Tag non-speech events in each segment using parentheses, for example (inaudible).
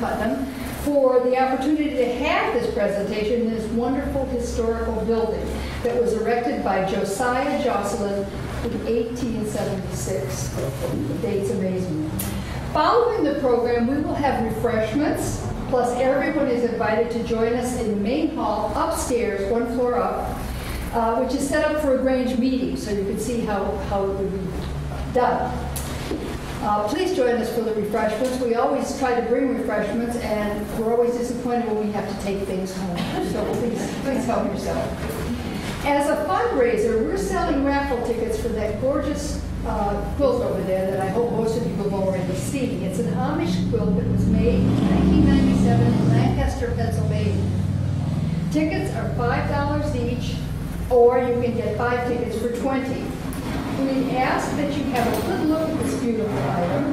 Putnam for the opportunity to have this presentation in this wonderful historical building that was erected by Josiah Jocelyn in 1876. The date's amazing. Following the program, we will have refreshments, plus everyone is invited to join us in the main hall upstairs, one floor up, uh, which is set up for a Grange meeting, so you can see how, how it would be done. Uh, Please join us for the refreshments. We always try to bring refreshments, and we're always disappointed when we have to take things home. So please, please help yourself. As a fundraiser, we're selling raffle tickets for that gorgeous uh, quilt over there that I hope most of you have already seen. It's an Amish quilt that was made in 1997 in Lancaster, Pennsylvania. Tickets are $5 each, or you can get five tickets for 20 we ask that you have a good look at this beautiful item,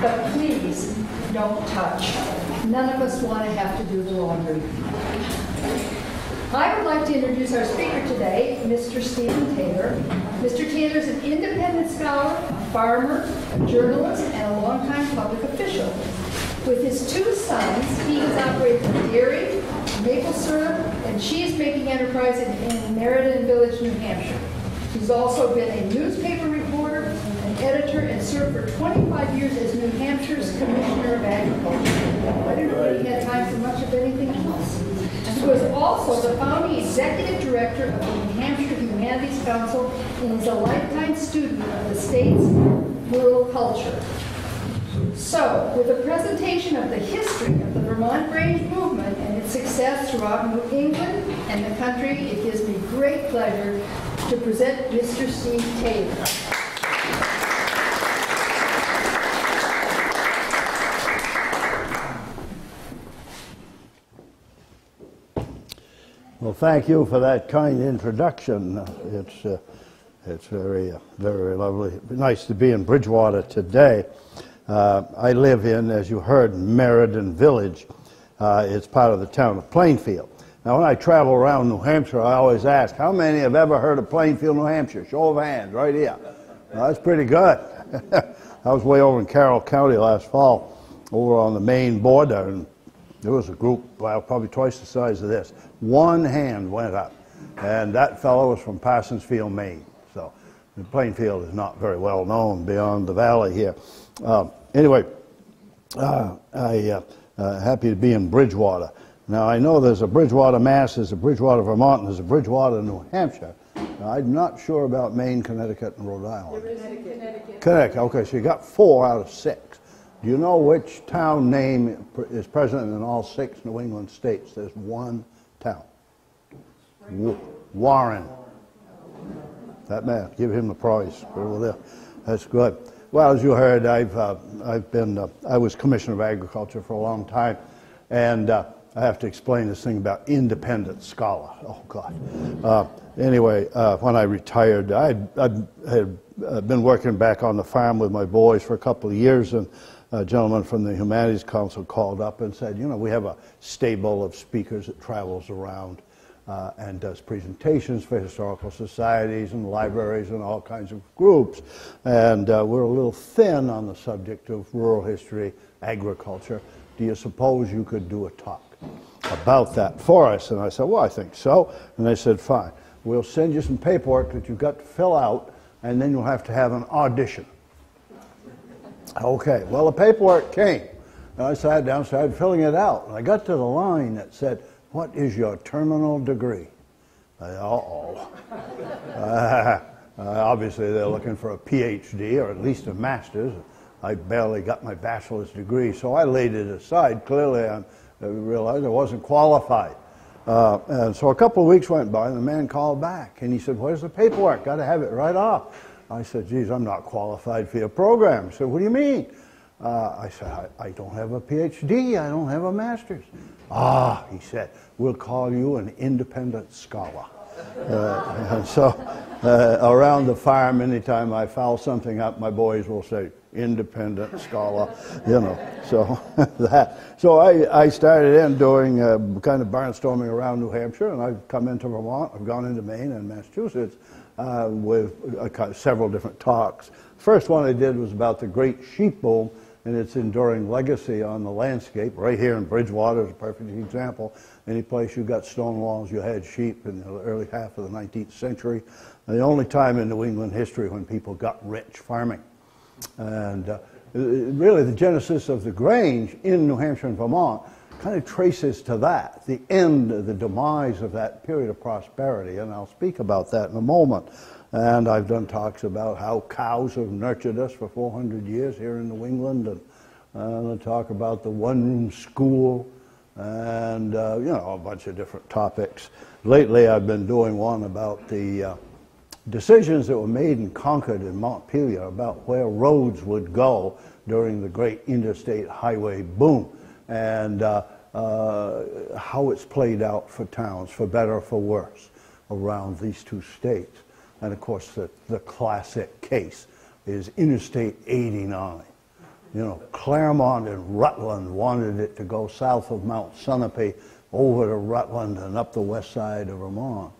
but please don't touch. None of us want to have to do the laundry. I would like to introduce our speaker today, Mr. Stephen Taylor. Mr. Taylor is an independent scholar, farmer, journalist, and a longtime public official. With his two sons, he has operated a dairy, maple syrup, and cheese making enterprise in, in Meriden Village, New Hampshire. He's also been a newspaper reporter, an editor, and served for 25 years as New Hampshire's Commissioner of Agriculture. I didn't he had time for much of anything else. He was also the founding executive director of the New Hampshire Humanities Council and is a lifetime student of the state's rural culture. So, with a presentation of the history of the Vermont Grange movement and its success throughout New England and the country, it gives me great pleasure to present Mr. Steve Taylor. Well, thank you for that kind introduction. It's, uh, it's very, uh, very lovely. Nice to be in Bridgewater today. Uh, I live in, as you heard, Meriden Village. Uh, it's part of the town of Plainfield. Now, when I travel around New Hampshire, I always ask, how many have ever heard of Plainfield, New Hampshire? Show of hands, right here. That's pretty good. (laughs) I was way over in Carroll County last fall, over on the Maine border, and there was a group, well, probably twice the size of this. One hand went up, and that fellow was from Parsonsfield, Maine. So Plainfield is not very well known beyond the valley here. Um, anyway, uh, I uh, uh, happy to be in Bridgewater. Now I know there's a Bridgewater, Mass. There's a Bridgewater, Vermont. And there's a Bridgewater, New Hampshire. Now, I'm not sure about Maine, Connecticut, and Rhode Island. Connecticut. Connecticut. Okay, so you got four out of six. Do you know which town name is present in all six New England states? There's one town. Wa- Warren. That man, give him the prize over there. That's good. Well, as you heard, I've uh, I've been uh, I was commissioner of agriculture for a long time, and uh, I have to explain this thing about independent scholar. Oh God. Uh, anyway, uh, when I retired, I had uh, been working back on the farm with my boys for a couple of years, and a gentleman from the Humanities Council called up and said, you know, we have a stable of speakers that travels around uh, and does presentations for historical societies and libraries and all kinds of groups. And uh, we're a little thin on the subject of rural history, agriculture. Do you suppose you could do a talk about that for us? And I said, well, I think so. And they said, fine. We'll send you some paperwork that you've got to fill out, and then you'll have to have an audition. Okay, well, the paperwork came. And I sat down, started filling it out. And I got to the line that said, What is your terminal degree? Uh oh. (laughs) Uh, obviously, they're looking for a PhD or at least a master's. I barely got my bachelor's degree, so I laid it aside. Clearly, I realized I wasn't qualified. Uh, and so a couple of weeks went by, and the man called back, and he said, Where's the paperwork? Got to have it right off. I said, geez, I'm not qualified for your program. He said, what do you mean? Uh, I said, I, I, don't have a PhD. I don't have a master's. Ah, he said, we'll call you an independent scholar. Uh, and (laughs) so uh, around the farm, anytime I foul something up, my boys will say, independent scholar, (laughs) you know. So (laughs) that. So I, I started in doing uh, kind of barnstorming around New Hampshire, and I've come into Vermont. I've gone into Maine and Massachusetts uh, with uh, several different talks. First one I did was about the great sheep boom and its enduring legacy on the landscape. Right here in Bridgewater is a perfect example. Any place you got stone walls, you had sheep in the early half of the 19th century. The only time in New England history when people got rich farming. And uh, really, the genesis of the Grange in New Hampshire and Vermont kind of traces to that, the end, the demise of that period of prosperity. And I'll speak about that in a moment. And I've done talks about how cows have nurtured us for 400 years here in New England. And uh, I'll talk about the one room school and, uh, you know, a bunch of different topics. Lately, I've been doing one about the uh, decisions that were made in Concord and Montpelier about where roads would go during the great interstate highway boom and uh, uh, how it's played out for towns, for better or for worse, around these two states. And of course, the, the classic case is Interstate 89. You know, Claremont and Rutland wanted it to go south of Mount Sunapee over to Rutland and up the west side of Vermont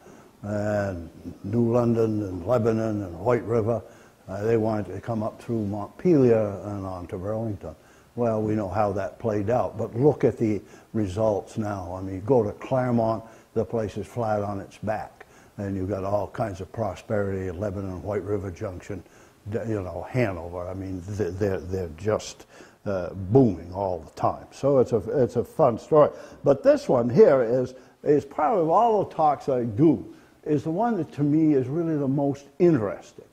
and New London and Lebanon and White River. Uh, they wanted to come up through Montpelier and on to Burlington. Well, we know how that played out, but look at the results now. I mean, go to Claremont, the place is flat on its back, and you've got all kinds of prosperity at Lebanon, White River Junction, you know, Hanover. I mean, they're, they're just uh, booming all the time. So it's a, it's a fun story. But this one here is, is part of all the talks I do is the one that to me is really the most interesting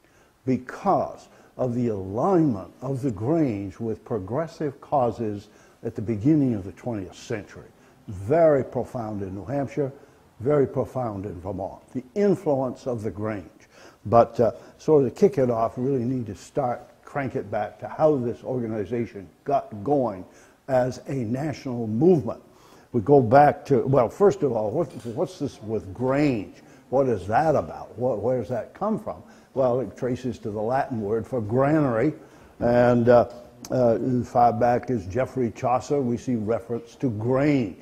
because of the alignment of the Grange with progressive causes at the beginning of the 20th century. Very profound in New Hampshire, very profound in Vermont. The influence of the Grange. But uh, sort of to kick it off, really need to start, crank it back to how this organization got going as a national movement. We go back to, well, first of all, what, what's this with Grange? What is that about? What, where does that come from? Well, it traces to the Latin word for granary. And uh, uh, far back is Geoffrey Chaucer, we see reference to grange.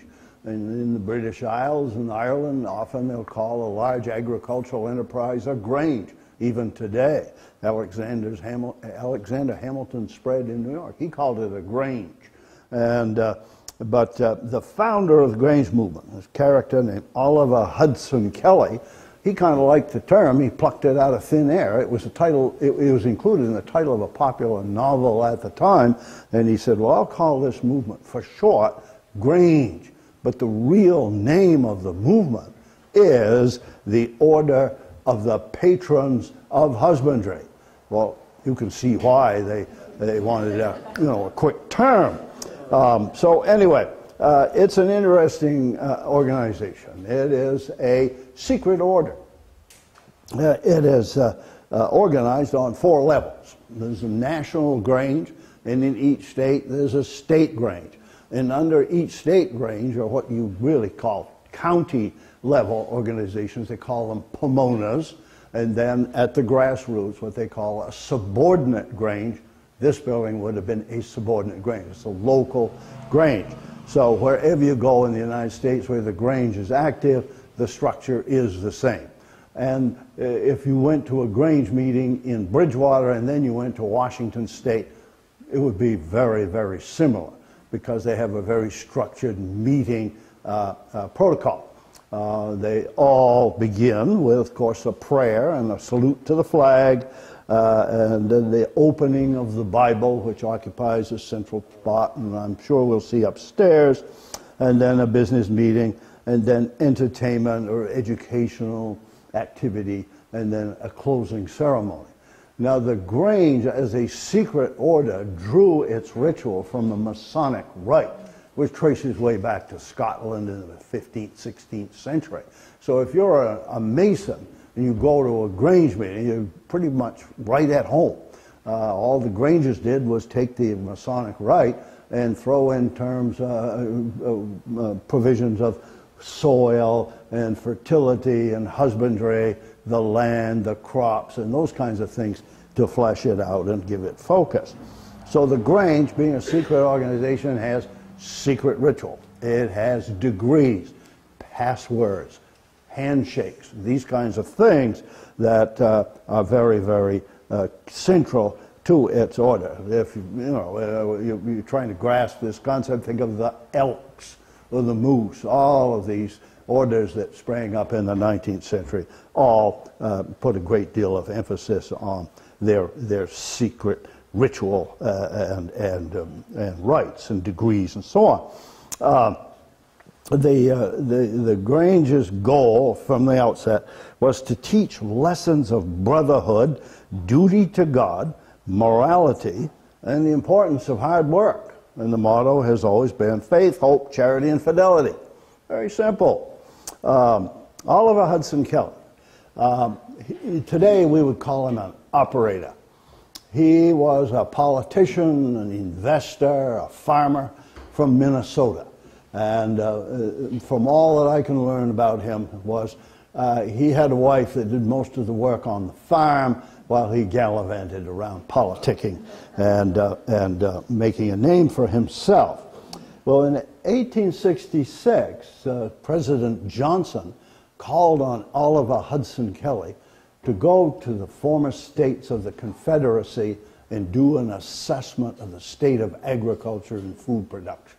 And in the British Isles and Ireland, often they'll call a large agricultural enterprise a grange, even today. Alexander's Hamil- Alexander Hamilton spread in New York, he called it a grange. And, uh, but uh, the founder of the Grange movement, this character named Oliver Hudson Kelley, he kind of liked the term. He plucked it out of thin air. It was a title. It, it, was included in the title of a popular novel at the time, and he said, "Well, I'll call this movement for short Grange." But the real name of the movement is the Order of the Patrons of Husbandry. Well, you can see why they they wanted a you know a quick term. Um, so anyway, uh, it's an interesting uh, organization. It is a secret order. Uh, it is uh, uh, organized on four levels. There's a national grange, and in each state there's a state grange. And under each state grange are what you really call county level organizations. They call them pomonas. And then at the grassroots, what they call a subordinate grange. This building would have been a subordinate grange. It's a local grange. So wherever you go in the United States where the grange is active, the structure is the same. And uh, if you went to a Grange meeting in Bridgewater and then you went to Washington State, it would be very, very similar because they have a very structured meeting uh, uh, protocol. Uh, they all begin with, of course, a prayer and a salute to the flag, uh, and then the opening of the Bible, which occupies a central spot, and I'm sure we'll see upstairs, and then a business meeting, and then entertainment or educational activity, and then a closing ceremony. Now, the Grange, as a secret order, drew its ritual from the Masonic Rite, which traces way back to Scotland in the 15th, 16th century. So, if you're a, a Mason and you go to a Grange meeting, you're pretty much right at home. Uh, all the Granges did was take the Masonic Rite and throw in terms, uh, uh, uh, provisions of soil and fertility and husbandry, the land, the crops, and those kinds of things to flesh it out and give it focus. So the Grange, being a secret organization, has secret rituals. It has degrees, passwords, handshakes, these kinds of things that uh, are very, very uh, central to its order. If you know uh, you're trying to grasp this concept, think of the elks or the moose. All of these orders that sprang up in the 19th century all uh, put a great deal of emphasis on their their secret ritual uh, and and um, and rites and degrees and so on. Um, the, uh, the, the Grange's goal from the outset was to teach lessons of brotherhood, duty to God, morality, and the importance of hard work. And the motto has always been faith, hope, charity, and fidelity. Very simple. Um, Oliver Hudson Kelley. Um, he, today we would call him an operator. He was a politician, an investor, a farmer from Minnesota. And uh, uh, from all that I can learn about him was uh, he had a wife that did most of the work on the farm while he gallivanted around politicking and, uh, and uh, making a name for himself. Well, in 1866, uh, President Johnson called on Oliver Hudson Kelley to go to the former states of the Confederacy and do an assessment of the state of agriculture and food production.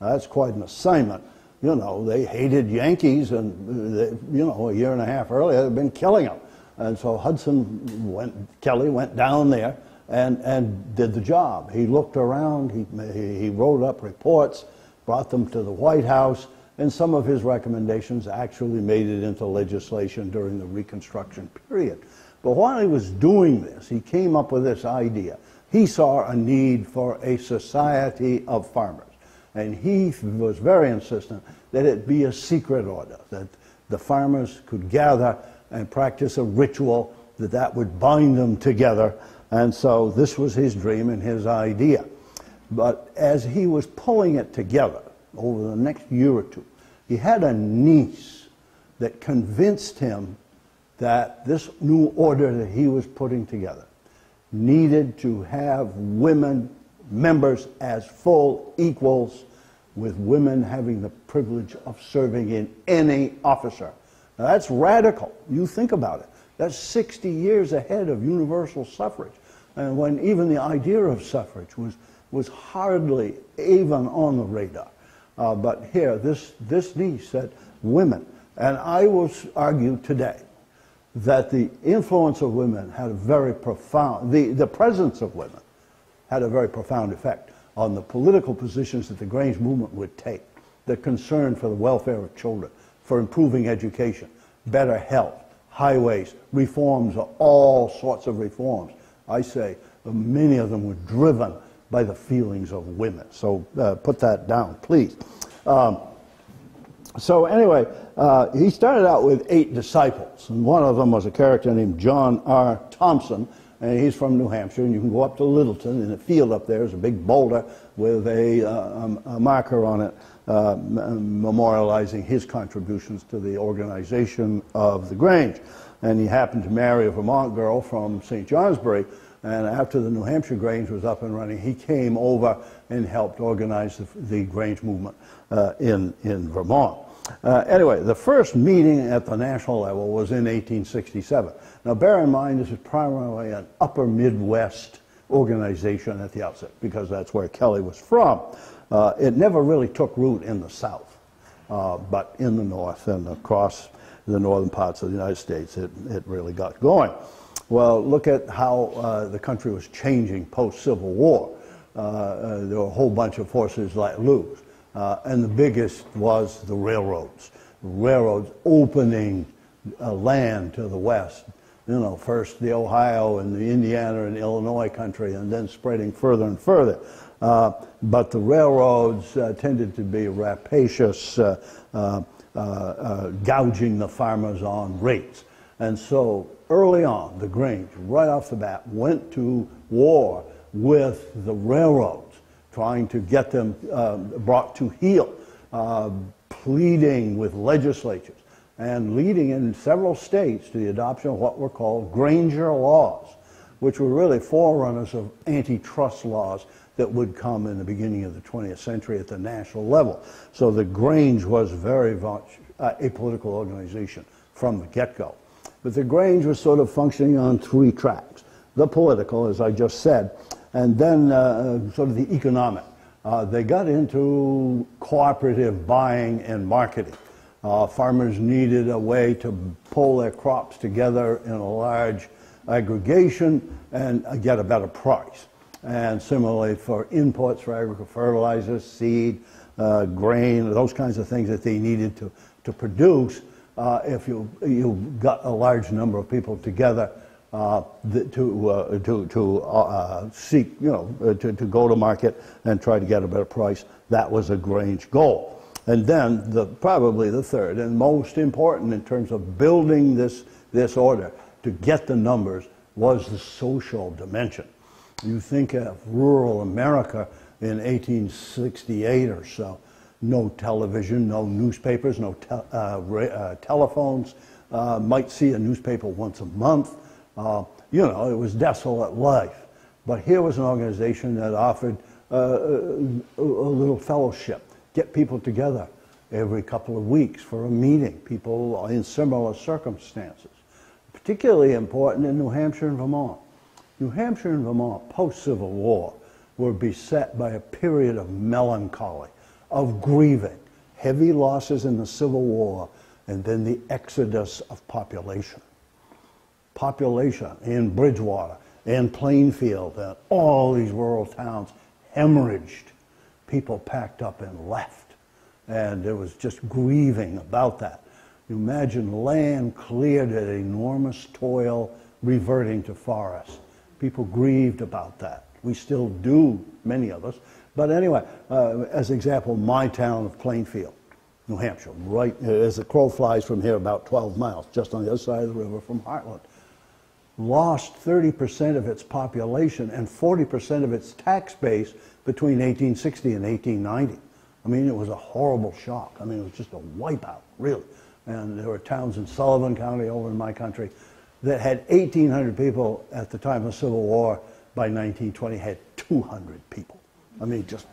Now, that's quite an assignment. You know, they hated Yankees, and, they, you know, a year and a half earlier, they'd been killing them. And so Hudson went, Kelley went down there and, and did the job. He looked around, he, he wrote up reports, brought them to the White House, and some of his recommendations actually made it into legislation during the Reconstruction period. But while he was doing this, he came up with this idea. He saw a need for a society of farmers. And he was very insistent that it be a secret order, that the farmers could gather and practice a ritual that that would bind them together. And so this was his dream and his idea. But as he was pulling it together over the next year or two, he had a niece that convinced him that this new order that he was putting together needed to have women members as full equals with women having the privilege of serving in any officer. Now that's radical. You think about it. That's 60 years ahead of universal suffrage. And when even the idea of suffrage was, was hardly even on the radar. Uh, but here, this, this niece said, women. And I will argue today that the influence of women had a very profound, the, the presence of women had a very profound effect on the political positions that the Grange movement would take. The concern for the welfare of children, for improving education, better health, highways, reforms, all sorts of reforms. I say many of them were driven by the feelings of women. So uh, put that down, please. Um, so anyway, uh, he started out with eight disciples, and one of them was a character named John R. Thompson, and he's from New Hampshire, and you can go up to Littleton, in the field up there is a big boulder with a, uh, um, a marker on it uh, memorializing his contributions to the organization of the Grange. And he happened to marry a Vermont girl from St. Johnsbury, and after the New Hampshire Grange was up and running, he came over and helped organize the, the Grange movement uh, in, in Vermont. Uh, anyway, the first meeting at the national level was in 1867. Now, bear in mind, this is primarily an upper Midwest organization at the outset because that's where Kelley was from. Uh, it never really took root in the South, uh, but in the North and across the northern parts of the United States, it, it really got going. Well, look at how uh, the country was changing post-Civil War. Uh, uh, there were a whole bunch of forces let loose, uh, and the biggest was the railroads. Railroads opening land to the west, you know, first the Ohio and the Indiana and Illinois country, and then spreading further and further. Uh, but the railroads uh, tended to be rapacious, uh, uh, uh, gouging the farmers on rates. And so early on, the Grange, right off the bat, went to war with the railroads, trying to get them brought to heel pleading with legislatures and leading in several states to the adoption of what were called Granger laws, which were really forerunners of antitrust laws that would come in the beginning of the 20th century at the national level. So the Grange was very much uh, a political organization from the get-go. But the Grange was sort of functioning on three tracks. The political, as I just said, and then uh, sort of the economic. Uh, they got into cooperative buying and marketing. Uh, farmers needed a way to pull their crops together in a large aggregation and uh, get a better price. And similarly for inputs for agricultural fertilizers, seed, uh, grain, those kinds of things that they needed to, to produce, uh, if you, you got a large number of people together uh, to, uh, to, to uh, seek, you know, uh, to, to go to market and try to get a better price. That was a Grange goal. And then the, probably the third and most important in terms of building this, this order to get the numbers was the social dimension. You think of rural America in 1868 or so, no television, no newspapers, no te uh, uh, telephones, uh, might see a newspaper once a month. Uh, you know, it was desolate life. But here was an organization that offered a, a little fellowship, get people together every couple of weeks for a meeting, people in similar circumstances. Particularly important in New Hampshire and Vermont. New Hampshire and Vermont, post-Civil War, were beset by a period of melancholy, of grieving, heavy losses in the Civil War, and then the exodus of population population in Bridgewater, in Plainfield, and all these rural towns hemorrhaged. People packed up and left. And there was just grieving about that. You imagine land cleared at enormous toil reverting to forests. People grieved about that. We still do, many of us. But anyway, uh, as an example, my town of Plainfield, New Hampshire, right as the crow flies from here about 12 miles, just on the other side of the river from Hartland lost 30% of its population and 40% of its tax base between 1860 and 1890. I mean, it was a horrible shock. I mean, it was just a wipeout, really. And there were towns in Sullivan County over in my country that had 1,800 people at the time of the Civil War. By 1920, had 200 people. I mean, just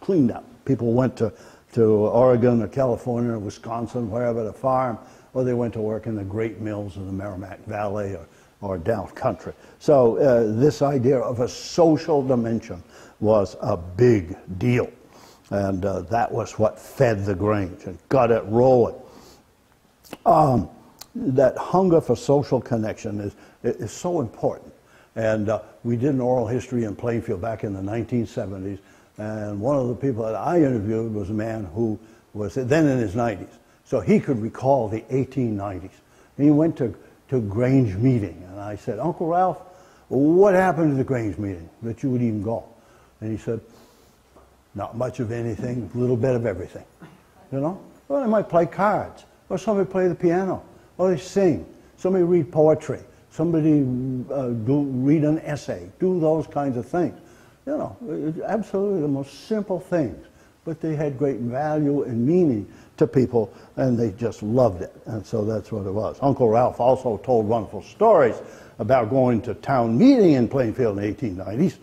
cleaned up. People went to, to Oregon or California or Wisconsin, wherever to farm, or they went to work in the great mills in the Merrimack Valley or or down country. So uh, this idea of a social dimension was a big deal. And uh, that was what fed the Grange and got it rolling. Um, that hunger for social connection is, is so important. And uh, we did an oral history in Plainfield back in the 1970s. And one of the people that I interviewed was a man who was then in his 90s. So he could recall the 1890s. And he went to to Grange meeting. And I said, Uncle Ralph, what happened to the Grange meeting that you would even go? And he said, not much of anything, a little bit of everything. You know? Well, they might play cards, or somebody play the piano, or they sing, somebody read poetry, somebody uh, do, read an essay, do those kinds of things. You know, absolutely the most simple things, but they had great value and meaning to people, and they just loved it. And so that's what it was. Uncle Ralph also told wonderful stories about going to town meeting in Plainfield in the 1890s.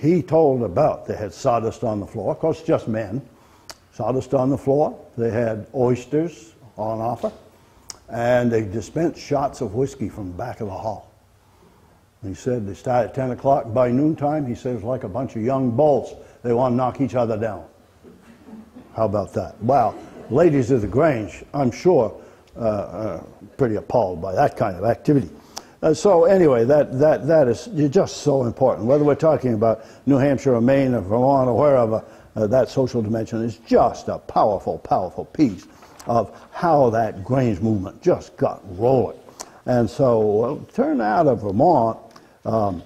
He told about they had sawdust on the floor, of course, just men. Sawdust on the floor. They had oysters on offer, and they dispensed shots of whiskey from the back of the hall. He said they started at 10 o'clock. By noontime, he was like a bunch of young bulls. They want to knock each other down. How about that? Wow ladies of the Grange, I'm sure, uh, uh, pretty appalled by that kind of activity. Uh, so anyway, that, that, that is just so important. Whether we're talking about New Hampshire or Maine or Vermont or wherever, uh, that social dimension is just a powerful, powerful piece of how that Grange movement just got rolling. And so turn out of Vermont um,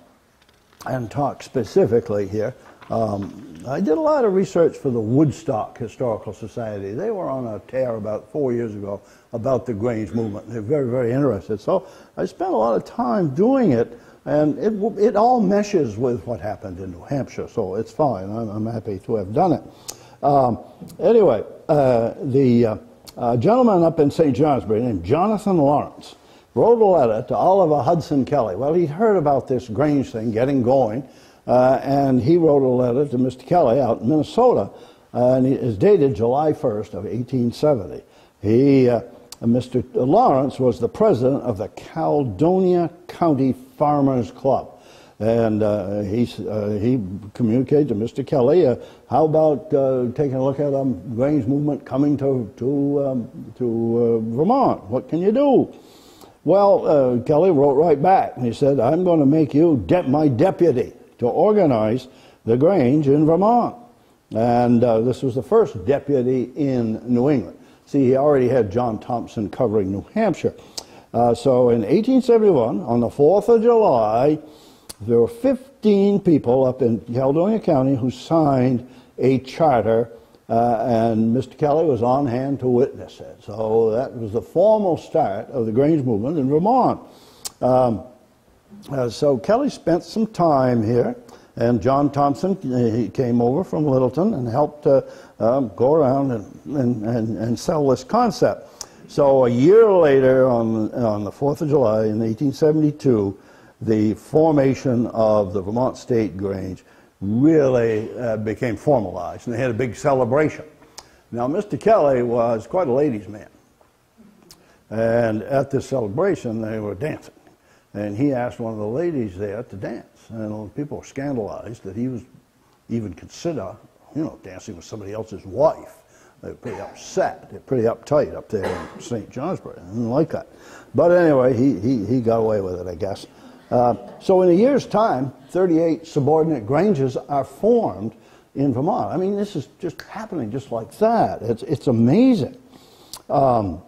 and talk specifically here um, I did a lot of research for the Woodstock Historical Society. They were on a tear about four years ago about the Grange movement. They're very, very interested. So I spent a lot of time doing it, and it, it all meshes with what happened in New Hampshire, so it's fine. I'm, I'm happy to have done it. Um, anyway, uh, the uh, uh, gentleman up in St. Johnsbury named Jonathan Lawrence wrote a letter to Oliver Hudson Kelley. Well, he'd heard about this Grange thing getting going, uh, and he wrote a letter to Mr. Kelley out in Minnesota, uh, and it is dated July 1st of 1870. He, uh, Mr. Lawrence was the president of the Caledonia County Farmers Club. And uh, he, uh, he communicated to Mr. Kelley, uh, how about uh, taking a look at um, Grange movement coming to, to, um, to uh, Vermont? What can you do? Well, uh, Kelley wrote right back. and He said, I'm going to make you de- my deputy to organize the Grange in Vermont. And this was the first deputy in New England. See, he already had John Thompson covering New Hampshire. so in 1871, on the 4th of July, there were 15 people up in Caledonia County who signed a charter, uh, and Mr. Kelley was on hand to witness it. So that was the formal start of the Grange movement in Vermont. Um, uh, so Kelley spent some time here, and John Thompson uh, he came over from Littleton and helped uh, um, go around and, and, and, and, sell this concept. So a year later, on, on the 4th of July in 1872, the formation of the Vermont State Grange really uh, became formalized, and they had a big celebration. Now, Mr. Kelley was quite a ladies' man, and at this celebration, they were dancing, and he asked one of the ladies there to dance, and people were scandalized that he was even consider, you know, dancing with somebody else's wife. They were pretty upset. They're pretty uptight up there in St. Johnsbury. I didn't like that. But anyway, he, he, he got away with it, I guess. Uh, so in a year's time, 38 subordinate granges are formed in Vermont. I mean, this is just happening just like that. It's, it's amazing. Um,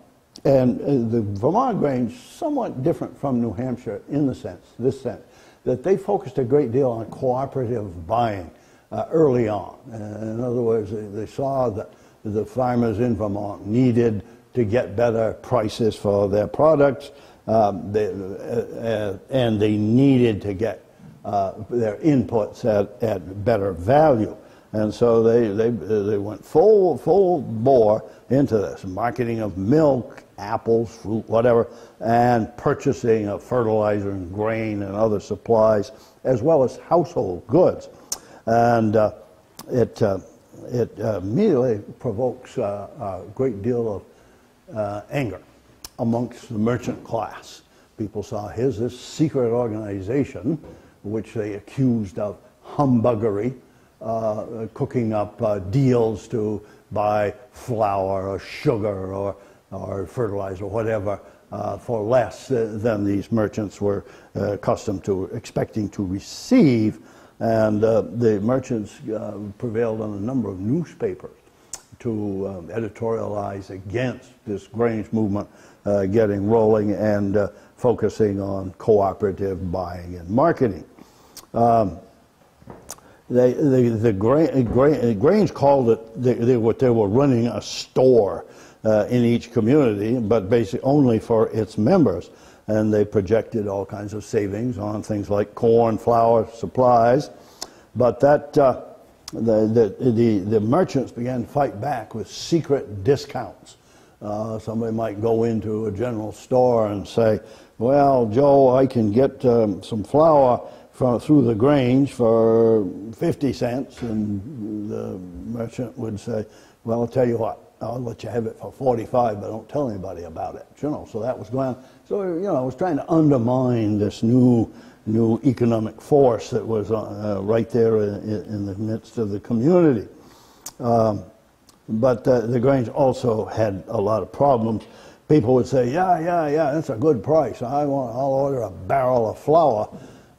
and uh, the Vermont Grange somewhat different from New Hampshire in the sense, this sense, that they focused a great deal on cooperative buying uh, early on. Uh, in other words, they, they saw that the farmers in Vermont needed to get better prices for their products um, they, uh, uh, and they needed to get uh, their inputs at, at better value. And so they, they, they went full, full bore into this marketing of milk, apples, fruit, whatever, and purchasing of fertilizer and grain and other supplies, as well as household goods. And uh, it, uh, it immediately provokes a great deal of anger amongst the merchant class. People saw here's this secret organization, which they accused of humbuggery, uh, cooking up uh, deals to buy flour or sugar or, or fertilizer or whatever uh, for less than these merchants were uh, accustomed to expecting to receive. And uh, the merchants uh, prevailed on a number of newspapers to um, editorialize against this Grange movement uh, getting rolling and uh, focusing on cooperative buying and marketing. Um, they, they, the Grange called it they, they, what they were running a store uh, in each community, but basically only for its members. And they projected all kinds of savings on things like corn, flour, supplies. But that uh, the, the, the, the merchants began to fight back with secret discounts. Uh, somebody might go into a general store and say, well, Joe, I can get um, some flour from, through the Grange for 50 cents. And the merchant would say, well, I'll tell you what, I'll let you have it for 45, but don't tell anybody about it. You know, so that was going on. So, you know, I was trying to undermine this new, new economic force that was uh, right there in, in, the midst of the community. Um, but uh, the Grange also had a lot of problems. People would say, yeah, yeah, yeah, that's a good price. I want, I'll order a barrel of flour.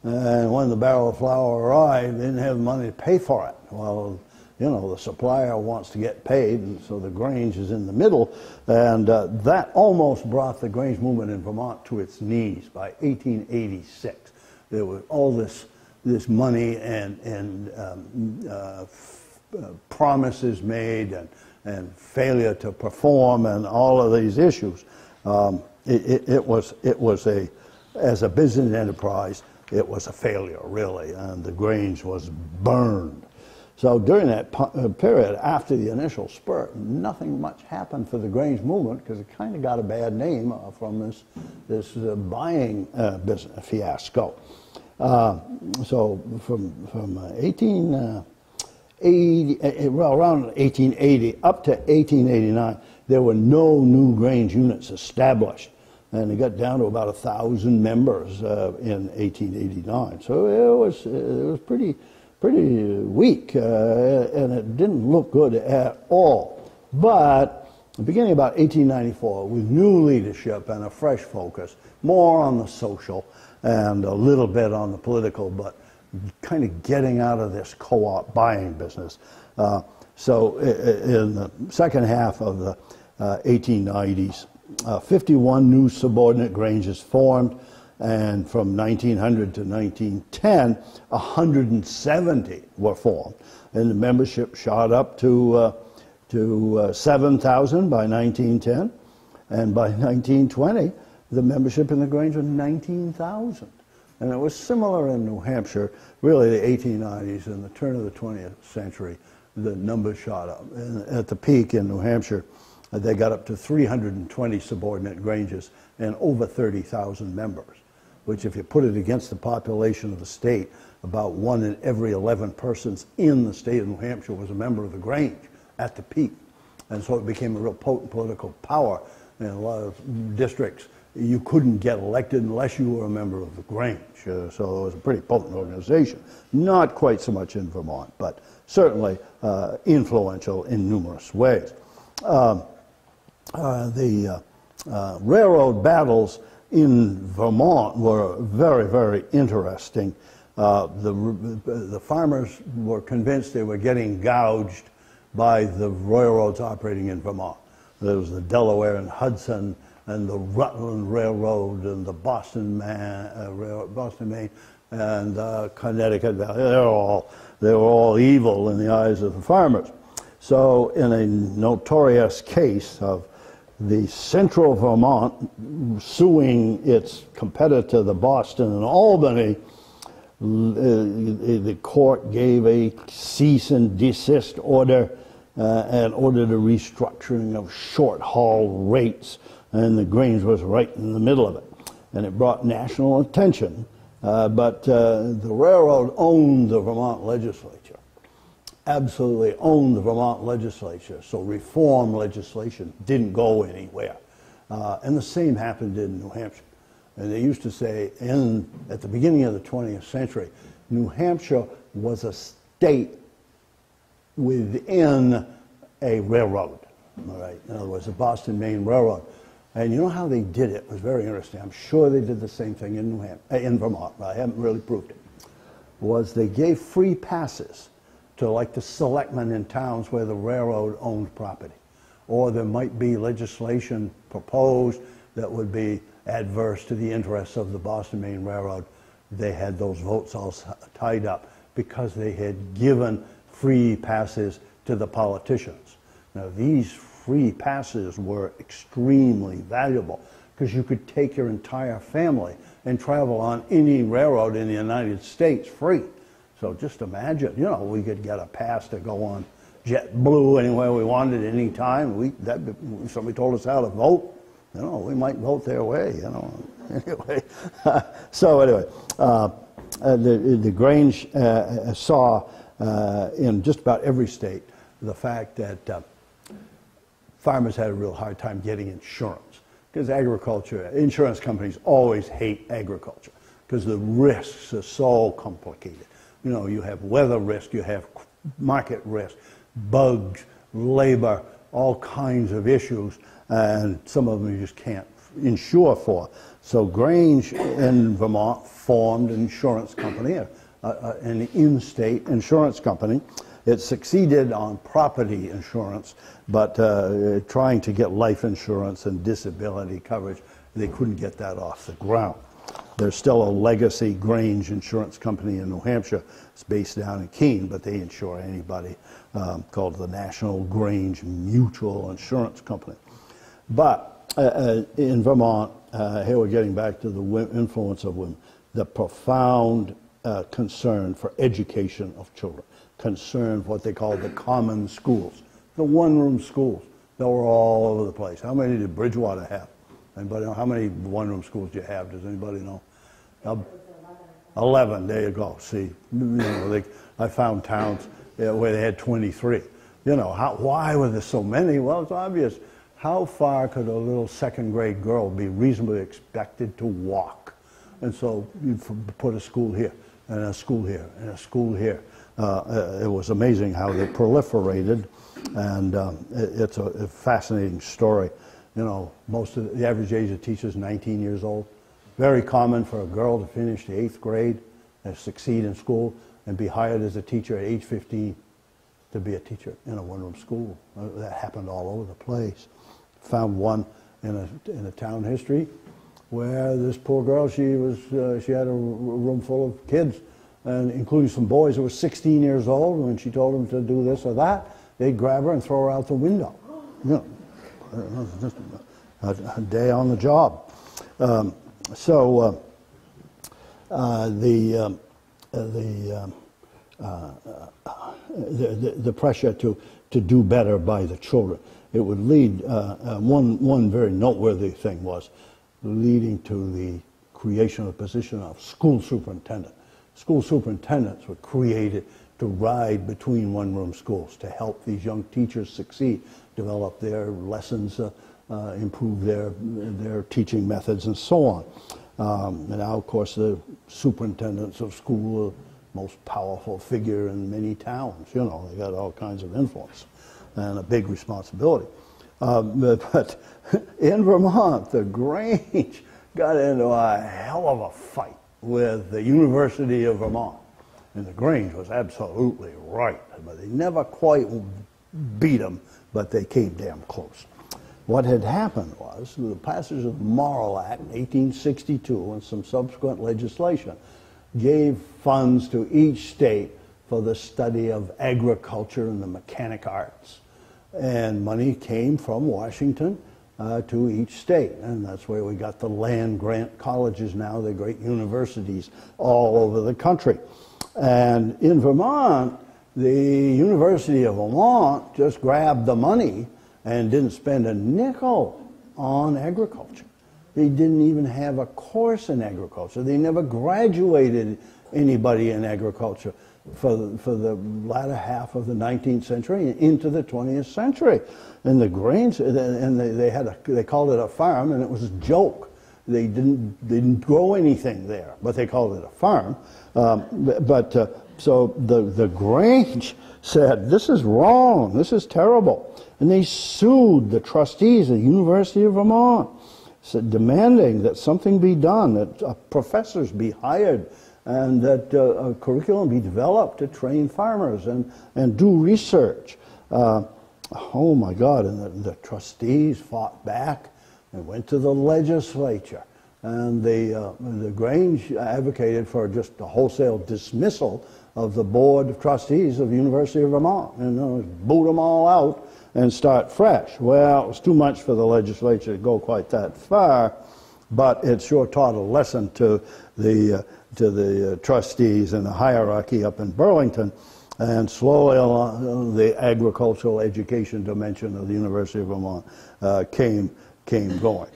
And when the barrel of flour arrived, they didn't have the money to pay for it. Well, you know, the supplier wants to get paid, and so the Grange is in the middle. And uh, that almost brought the Grange movement in Vermont to its knees by 1886. There was all this, this money and, and um, uh, uh, promises made and, and failure to perform and all of these issues. Um, it, it, it, was, it was a, as a business enterprise, it was a failure, really, and the Grange was burned. So during that uh, period, after the initial spurt, nothing much happened for the Grange movement because it kind of got a bad name uh, from this, this uh, buying uh, business fiasco. Uh, so from, from uh, 18, 80, eh, eh, well, around 1880 up to 1889, there were no new Grange units established. And it got down to about 1,000 members uh, in 1889. So it was, uh, it was pretty, pretty weak, uh, and it didn't look good at all. But beginning about 1894, with new leadership and a fresh focus, more on the social and a little bit on the political, but kind of getting out of this co-op buying business. Uh, so in the second half of the uh, 1890s, uh, 51 new subordinate granges formed, and from 1900 to 1910, 170 were formed. And the membership shot up to, uh, to uh, 7,000 by 1910, and by 1920, the membership in the Grange was 19,000. And it was similar in New Hampshire, really the 1890s and the turn of the 20th century, the numbers shot up. And at the peak in New Hampshire, uh, they got up to 320 subordinate granges and over 30,000 members, which if you put it against the population of the state, about one in every 11 persons in the state of New Hampshire was a member of the Grange at the peak. And so it became a real potent political power in a lot of districts. You couldn't get elected unless you were a member of the Grange. Uh, so it was a pretty potent organization. Not quite so much in Vermont, but certainly uh, influential in numerous ways. Um, uh, the uh, uh, railroad battles in Vermont were very, very interesting. Uh, the, the farmers were convinced they were getting gouged by the railroads operating in Vermont. There was the Delaware and Hudson and the Rutland Railroad and the Boston, Man, uh, Railroad, Boston, Maine, and uh, Connecticut Valley. They were, all, they were all evil in the eyes of the farmers. So, in a notorious case of the central Vermont suing its competitor, the Boston and Albany, the court gave a cease and desist order uh, and ordered a restructuring of short haul rates, and the Grange was right in the middle of it. And it brought national attention, uh, but uh, the railroad owned the Vermont legislature absolutely owned the Vermont legislature, so reform legislation didn't go anywhere. Uh, and the same happened in New Hampshire. And they used to say in, at the beginning of the 20th century, New Hampshire was a state within a railroad. All right, in other words, the Boston Maine Railroad. And you know how they did it? It was very interesting. I'm sure they did the same thing in New Hampshire, eh, in Vermont. I haven't really proved it. Was they gave free passes to like the selectmen in towns where the railroad owned property. Or there might be legislation proposed that would be adverse to the interests of the Boston Maine Railroad. They had those votes all tied up because they had given free passes to the politicians. Now, these free passes were extremely valuable because you could take your entire family and travel on any railroad in the United States free. So just imagine, you know, we could get a pass to go on JetBlue anywhere we wanted any time. We that somebody told us how to vote, you know, we might vote their way, you know. (laughs) Anyway, (laughs) so anyway, uh, uh, the the Grange uh, saw uh, in just about every state the fact that uh, farmers had a real hard time getting insurance because agriculture insurance companies always hate agriculture because the risks are so complicated you know, you have weather risk, you have market risk, bugs, labor, all kinds of issues, and some of them you just can't insure for. So Grange in Vermont formed an insurance company, a, an in-state insurance company. It succeeded on property insurance, but uh, trying to get life insurance and disability coverage, they couldn't get that off the ground. There's still a legacy Grange insurance company in New Hampshire. It's based down in Keene, but they insure anybody um, called the National Grange Mutual Insurance Company. But uh, uh, in Vermont, uh, here we're getting back to the influence of women, the profound uh, concern for education of children. Concerned what they called the common schools, the one-room schools that were all over the place. How many did Bridgewater have? Anybody know? How many one-room schools do you have? Does anybody know? How- 11, there you go. See, you know, they, I found towns uh, where they had 23. You know, how, why were there so many? Well, it's obvious. How far could a little second grade girl be reasonably expected to walk? And so you put a school here, and a school here, and a school here. Uh, it was amazing how they proliferated, and um, it, it's a, a fascinating story. You know, most of the, the average age of teachers is 19 years old. Very common for a girl to finish the eighth grade and succeed in school and be hired as a teacher at age 15 to be a teacher in a one-room school. Uh, That happened all over the place. Found one in a, in a town history where this poor girl, she was, uh, she had a room full of kids, and including some boys who were 16 years old. When she told them to do this or that, they'd grab her and throw her out the window. You know, uh, just a, a day on the job. Um, so uh, uh, the um, uh, the, um, uh, the, the the pressure to to do better by the children. It would lead. Uh, uh, one one very noteworthy thing was leading to the creation of the position of school superintendent. School superintendents were created to ride between one-room schools to help these young teachers succeed, develop their lessons, uh, uh, improve their their teaching methods, and so on. Um, and now, of course, the superintendents of school are most powerful figure in many towns. You know, they got all kinds of influence and a big responsibility. Um, but, (laughs) but in Vermont, the Grange got into a hell of a fight with the University of Vermont. And the Grange was absolutely right, but they never quite beat them, but they came damn close. What had happened was through the passage of the Morrill Act in 1862 and some subsequent legislation gave funds to each state for the study of agriculture and the mechanic arts. And money came from Washington uh, to each state. And that's where we got the land grant colleges now, the great universities all over the country. And in Vermont, the University of Vermont just grabbed the money and didn't spend a nickel on agriculture. They didn't even have a course in agriculture. They never graduated anybody in agriculture for the, for the latter half of the 19th century into the 20th century. And the grains, and they, they had a, they called it a farm, and it was a joke. They didn't, they didn't grow anything there, but they called it a farm. Um, but uh, so the, the Grange said, this is wrong, this is terrible. And they sued the trustees of the University of Vermont, said, demanding that something be done, that uh, professors be hired, and that uh, a curriculum be developed to train farmers and, and do research. Uh, oh my God, and the, the trustees fought back and went to the legislature. And the, uh, the Grange advocated for just a wholesale dismissal of the Board of Trustees of the University of Vermont and uh, boot them all out and start fresh. Well, it was too much for the legislature to go quite that far, but it sure taught a lesson to the, uh, to the uh, trustees and the hierarchy up in Burlington. And slowly along, the agricultural education dimension of the University of Vermont uh, came, came going,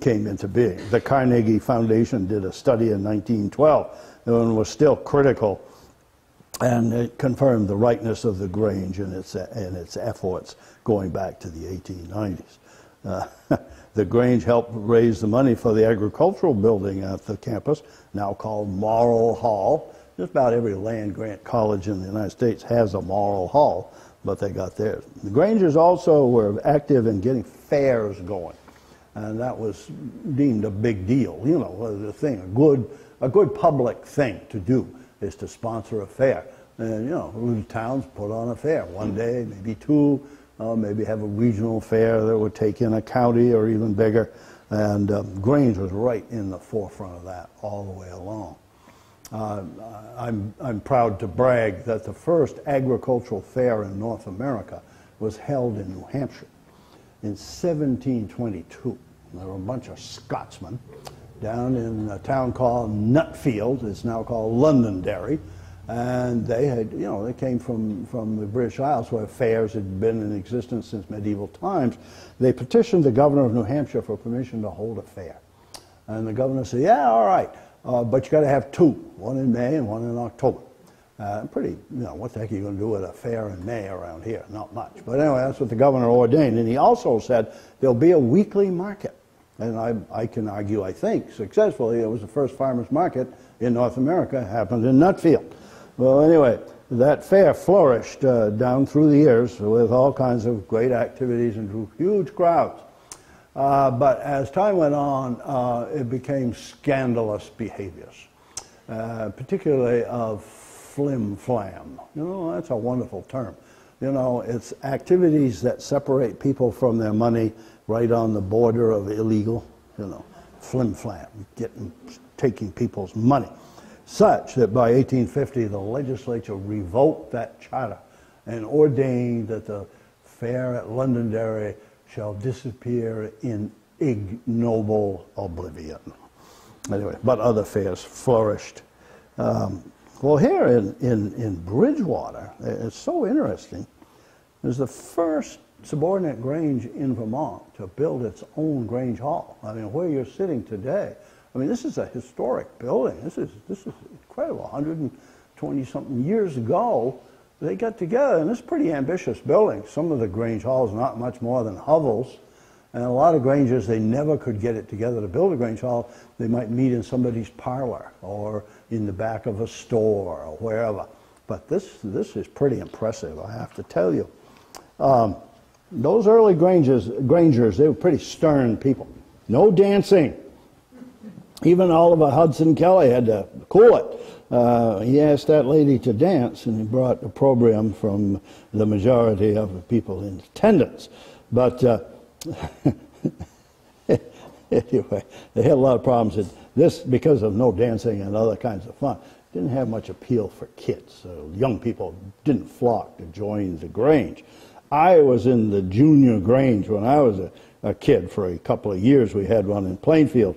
came into being. The Carnegie Foundation did a study in 1912 and was still critical and it confirmed the rightness of the Grange and its, and its efforts going back to the 1890s. Uh, (laughs) the Grange helped raise the money for the agricultural building at the campus, now called Morrill Hall. Just about every land grant college in the United States has a Morrill Hall, but they got theirs. The Grangers also were active in getting fairs going, and that was deemed a big deal. You know, the thing, a good, a good public thing to do is to sponsor a fair. And, you know, little towns put on a fair one day, maybe two, uh, maybe have a regional fair that would take in a county or even bigger. And um, Grange was right in the forefront of that all the way along. Uh, I'm, I'm proud to brag that the first agricultural fair in North America was held in New Hampshire in 1722. There were a bunch of Scotsmen down in a town called Nutfield. It's now called Londonderry. And they had, you know, they came from, from the British Isles where fairs had been in existence since medieval times. They petitioned the governor of New Hampshire for permission to hold a fair. And the governor said, yeah, all right, uh, but you got to have two, one in May and one in October. Uh, pretty, you know, what the heck are you going to do with a fair in May around here? Not much. But anyway, that's what the governor ordained. And he also said there'll be a weekly market. And I, I can argue, I think, successfully, it was the first farmer's market in North America, happened in Nutfield. Well, anyway, that fair flourished uh, down through the years with all kinds of great activities and drew huge crowds. Uh, but as time went on, uh, it became scandalous behaviors, uh, particularly of flim flam. You know, that's a wonderful term. You know, it's activities that separate people from their money right on the border of illegal, you know, flim flam, getting, taking people's money. Such that by 1850, the legislature revoked that charter and ordained that the fair at Londonderry shall disappear in ignoble oblivion. Anyway, but other fairs flourished. Um, well, here in, in, in Bridgewater, it's so interesting. There's the first subordinate grange in Vermont to build its own Grange Hall. I mean, where you're sitting today, I mean, this is a historic building. This is, this is incredible. 120 something years ago, they got together, and a pretty ambitious building. Some of the Grange Halls not much more than hovels. And a lot of Granges, they never could get it together to build a Grange Hall. They might meet in somebody's parlor or in the back of a store or wherever. But this, this is pretty impressive, I have to tell you. Um, those early Grangers, Grangers, they were pretty stern people. No dancing. Even Oliver Hudson Kelley had to cool it. Uh, he asked that lady to dance, and he brought opprobrium from the majority of the people in attendance. But uh, (laughs) anyway, they had a lot of problems. This, because of no dancing and other kinds of fun, didn't have much appeal for kids. So young people didn't flock to join the Grange. I was in the junior Grange when I was a, a kid for a couple of years. We had one in Plainfield.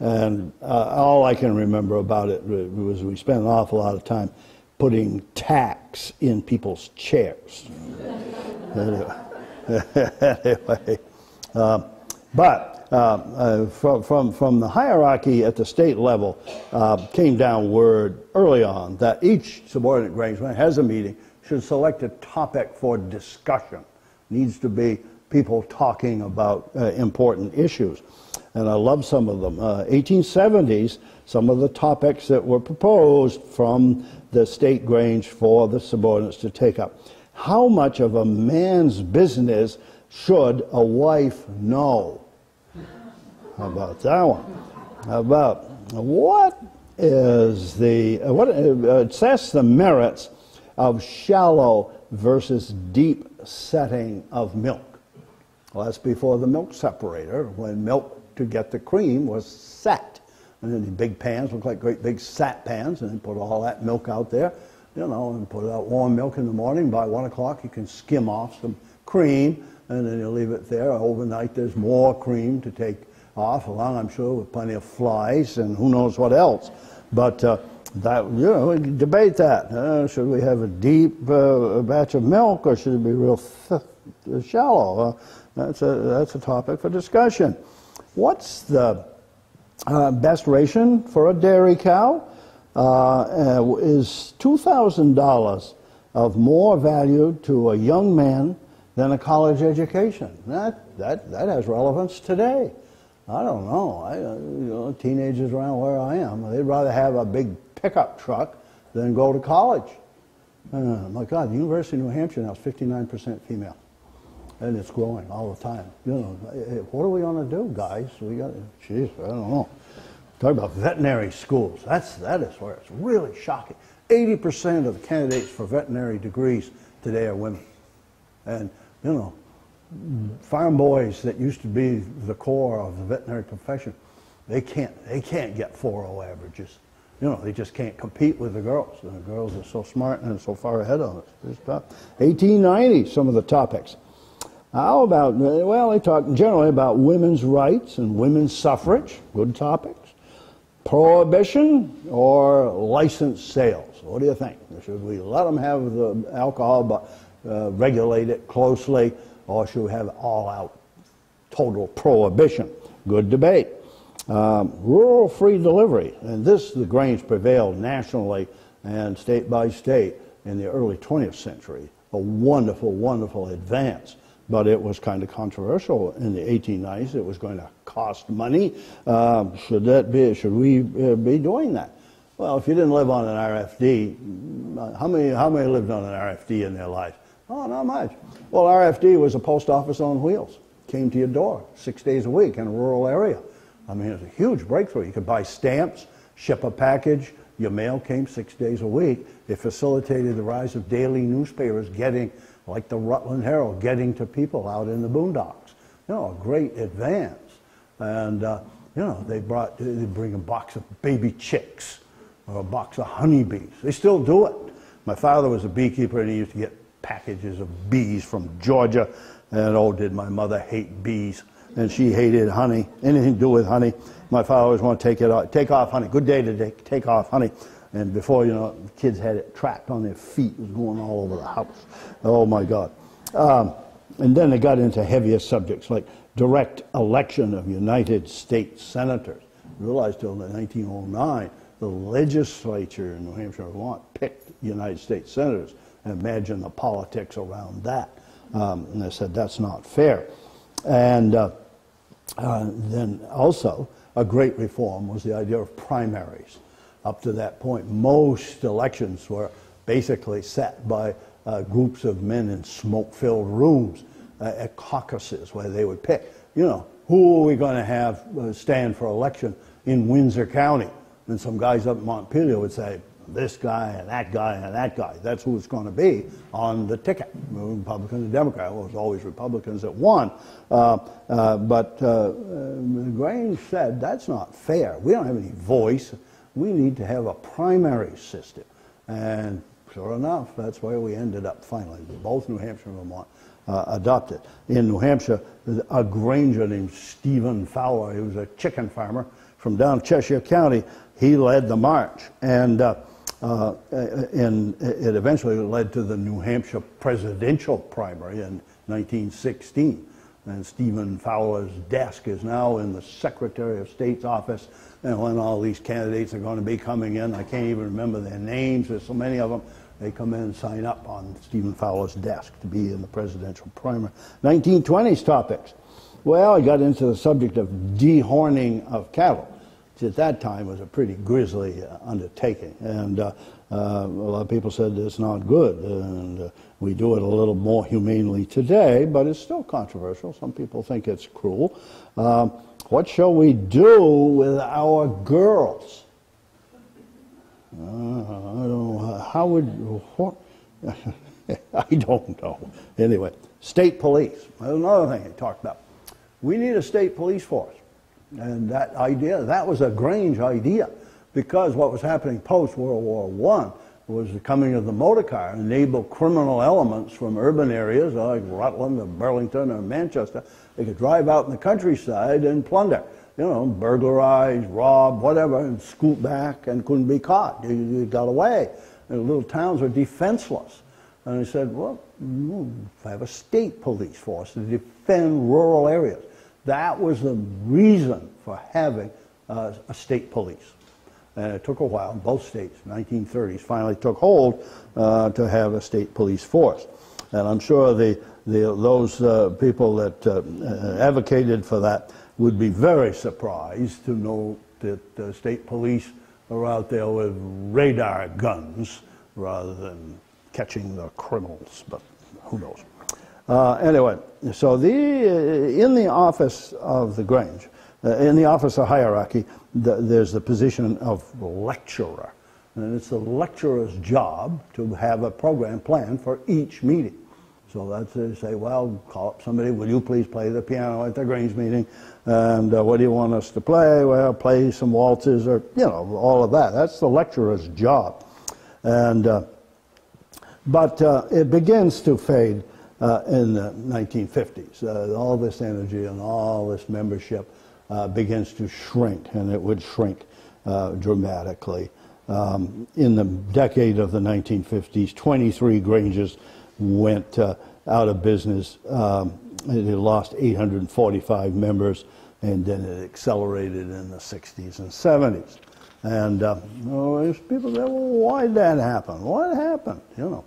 And uh, all I can remember about it was we spent an awful lot of time putting tacks in people's chairs. (laughs) anyway, (laughs) uh, but uh, uh, from, from, from the hierarchy at the state level uh, came down word early on that each subordinate Grange, when it has a meeting, should select a topic for discussion. Needs to be people talking about uh, important issues. And I love some of them. 1870s, uh, some of the topics that were proposed from the state Grange for the subordinates to take up. How much of a man's business should a wife know? How about that one? How about what is the, what, uh, assess the merits of shallow versus deep setting of milk. Well, that's before the milk separator, when milk to get the cream was set. And then the big pans look like great big sat pans, and then put all that milk out there, you know, and put out warm milk in the morning. By one o'clock, you can skim off some cream, and then you leave it there. Overnight, there's more cream to take off, along, I'm sure, with plenty of flies and who knows what else. But uh, that you know debate that. Uh, should we have a deep uh, batch of milk or should it be real shallow? Uh, that's a that's a topic for discussion. What's the uh, best ration for a dairy cow? Uh, is two thousand dollars of more value to a young man than a college education? That that that has relevance today. I don't know. I, you know, teenagers around where I am, they'd rather have a big pickup truck than go to college. Uh, my God, the University of New Hampshire now is 59% female. And it's growing all the time. You know, eh, what are we going to do, guys? We got, jeez, I don't know. Talk about veterinary schools. That's, that is where it's really shocking. 80% of the candidates for veterinary degrees today are women. And, you know, farm boys that used to be the core of the veterinary profession, they can't, they can't get 4.0 averages you know, they just can't compete with the girls. And the girls are so smart and so far ahead of us. 1890, some of the topics. How about, well, they talk generally about women's rights and women's suffrage, good topics. prohibition or licensed sales? What do you think? Should we let them have the alcohol but uh, regulate it closely, or should we have all out total prohibition? Good debate. Um, rural free delivery, and this, the Grange prevailed nationally and state by state in the early 20th century. A wonderful, wonderful advance but it was kind of controversial in the 1890s. It was going to cost money. Um, should that be? Should we uh, be doing that? Well, if you didn't live on an RFD, how many how many lived on an RFD in their life? Oh, not much. Well, RFD was a post office on wheels. Came to your door six days a week in a rural area. I mean, it was a huge breakthrough. You could buy stamps, ship a package. Your mail came six days a week. It facilitated the rise of daily newspapers getting like the Rutland Herald, getting to people out in the boondocks. You know, a great advance. And, uh, you know, they brought, they bring a box of baby chicks or a box of honeybees. They still do it. My father was a beekeeper and he used to get packages of bees from Georgia. And oh, did my mother hate bees. And she hated honey, anything to do with honey. My father always wanted to take it off, take off honey. Good day to take, take off honey. And before you know it, kids had it trapped on their feet. It was going all over the house. Oh my God. Um, and then they got into heavier subjects like direct election of United States senators. Realized till 1909, the legislature in New Hampshire Vermont picked United States senators. Imagine the politics around that. Um, and they said that's not fair. And uh, uh, then also, a great reform was the idea of primaries. Up to that point, most elections were basically set by uh, groups of men in smoke-filled rooms uh, at caucuses where they would pick, you know, who are we going to have uh, stand for election in Windsor County? And some guys up in Montpelier would say, this guy and that guy and that guy. That's who it's going to be on the ticket. Republican and Democrat. Well, it was always Republicans that won. Uh, uh, but uh, uh Grange said that's not fair. We don't have any voice we need to have a primary system. And sure enough, that's where we ended up finally. Both New Hampshire and Vermont uh, adopted. In New Hampshire, a granger named Stephen Fowler, he was a chicken farmer from down Cheshire County, he led the march. And, uh, uh, and it eventually led to the New Hampshire presidential primary in 1916. And Stephen Fowler's desk is now in the Secretary of State's office and when all these candidates are going to be coming in. I can't even remember their names. There's so many of them. They come in and sign up on Stephen Fowler's desk to be in the presidential primary. 1920s topics. Well, I got into the subject of dehorning of cattle, which at that time was a pretty grisly uh, undertaking. And uh, uh, a lot of people said it's not good. And uh, we do it a little more humanely today, but it's still controversial. Some people think it's cruel. Um, what shall we do with our girls? Uh, I don't know. How would. What? (laughs) I don't know. Anyway, state police. That's another thing he talked about. We need a state police force. And that idea, that was a Grange idea because what was happening post World War I was the coming of the motor car enabled criminal elements from urban areas like Rutland or Burlington or Manchester they could drive out in the countryside and plunder, you know, burglarize, rob, whatever, and scoot back and couldn't be caught. You got away. And little towns were defenseless. And he said, well, we'll have a state police force to defend rural areas. That was the reason for having uh, a state police. And it took a while. Both states, 1930s, finally took hold uh, to have a state police force. And I'm sure the the, those uh, people that uh, advocated for that would be very surprised to know that the state police are out there with radar guns rather than catching the criminals, but who knows. Uh, anyway, so the, uh, in the office of the Grange, uh, in the office of hierarchy, the, there's the position of lecturer. And it's the lecturer's job to have a program planned for each meeting. So that's to say, well, call up somebody, will you please play the piano at the Grange meeting? And uh, what do you want us to play? Well, play some waltzes or, you know, all of that. That's the lecturer's job. And, uh, but uh, it begins to fade uh, in the 1950s. Uh, all this energy and all this membership uh, begins to shrink, and it would shrink uh, dramatically. Um, in the decade of the 1950s, 23 Granges went uh, out of business. Um, it lost 845 members, and then it accelerated in the 60s and 70s. And uh, well, people say, well, why did that happen? What happened? You know.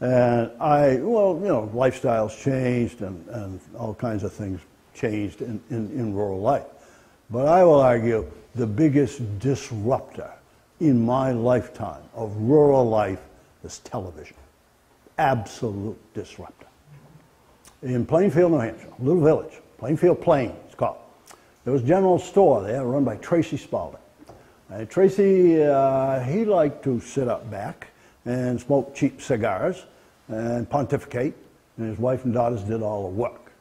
And I, well, you know, lifestyles changed and, and all kinds of things changed in, in, in rural life. But I will argue the biggest disruptor in my lifetime of rural life is television. Absolute disruptor. In Plainfield, New Hampshire, a little village, Plainfield Plain, it's called. There was a general store there run by Tracy Spaulding. And Tracy, uh, he liked to sit up back and smoke cheap cigars and pontificate, and his wife and daughters did all the work.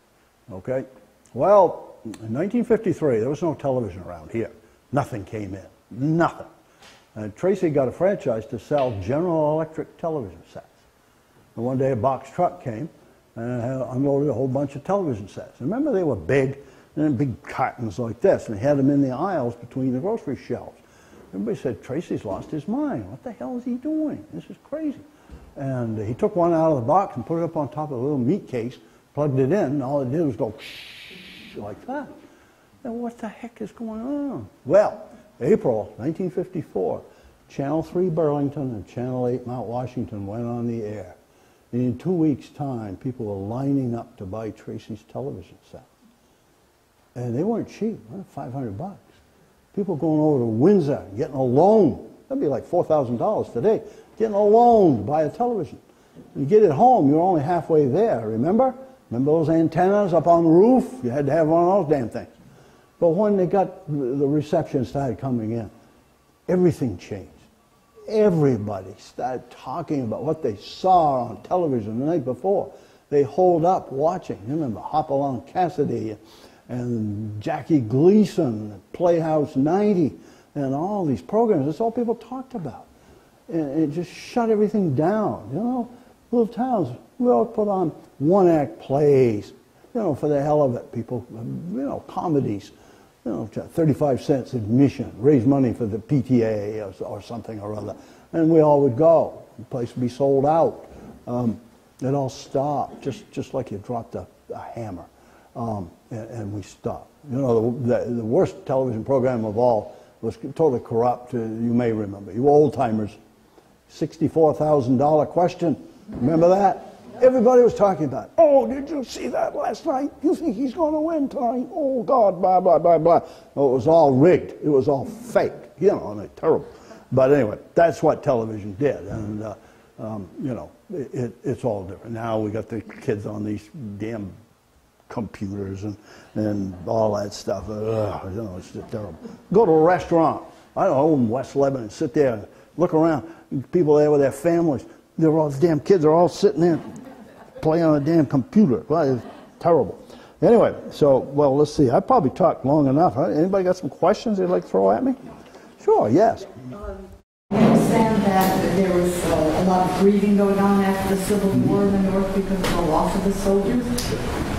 Okay? Well, in 1953, there was no television around here. Nothing came in. Nothing. And Tracy got a franchise to sell General Electric television sets. And one day a box truck came and unloaded a whole bunch of television sets. Remember, they were big, and big cartons like this, and had them in the aisles between the grocery shelves. Everybody said, Tracy's lost his mind. What the hell is he doing? This is crazy. And he took one out of the box and put it up on top of a little meat case, plugged it in, and all it did was go like that. Then what the heck is going on? Well, April 1954, Channel 3 Burlington and Channel 8 Mount Washington went on the air. And in two weeks' time, people were lining up to buy Tracy's television set. And they weren't cheap, 500 bucks. People going over to Windsor, getting a loan. That'd be like $4,000 today. Getting a loan to buy a television. You get it home, you're only halfway there, remember? Remember those antennas up on the roof? You had to have one of those damn things. But when they got the reception started coming in, everything changed. Everybody started talking about what they saw on television the night before. They hold up watching. You remember Hopalong Cassidy and Jackie Gleason, Playhouse 90, and all these programs. That's all people talked about. And it just shut everything down. You know, little towns, we all put on one act plays, you know, for the hell of it. People, you know, comedies, you know, 35 cents admission, raise money for the PTA or, or something or other. And we all would go. The place would be sold out. Um, it all stopped, just, just like you dropped a, a hammer. Um, and, and, we stopped. You know, the, the, the, worst television program of all was totally corrupt. Uh, you may remember. You old timers, $64,000 question. Remember that? Everybody was talking about, oh, did you see that last night? You think he's going to win tonight? Oh, God, blah, blah, blah, blah. Well, it was all rigged. It was all fake. You know, mean, terrible. But anyway, that's what television did. And, uh, um, you know, it, it, it's all different. Now we got the kids on these damn computers and, and all that stuff. Ugh, you know, it's just terrible. Go to a restaurant. I don't know, in West Lebanon, sit there and look around. People there with their families. They're all damn kids are all sitting there playing on a damn computer. Well, it's terrible. Anyway, so well, let's see. I probably talked long enough. Anybody got some questions they'd like to throw at me? Sure. Yes. Um, that there was uh, a lot of grieving going on after the Civil War in the North because of the loss of the soldiers.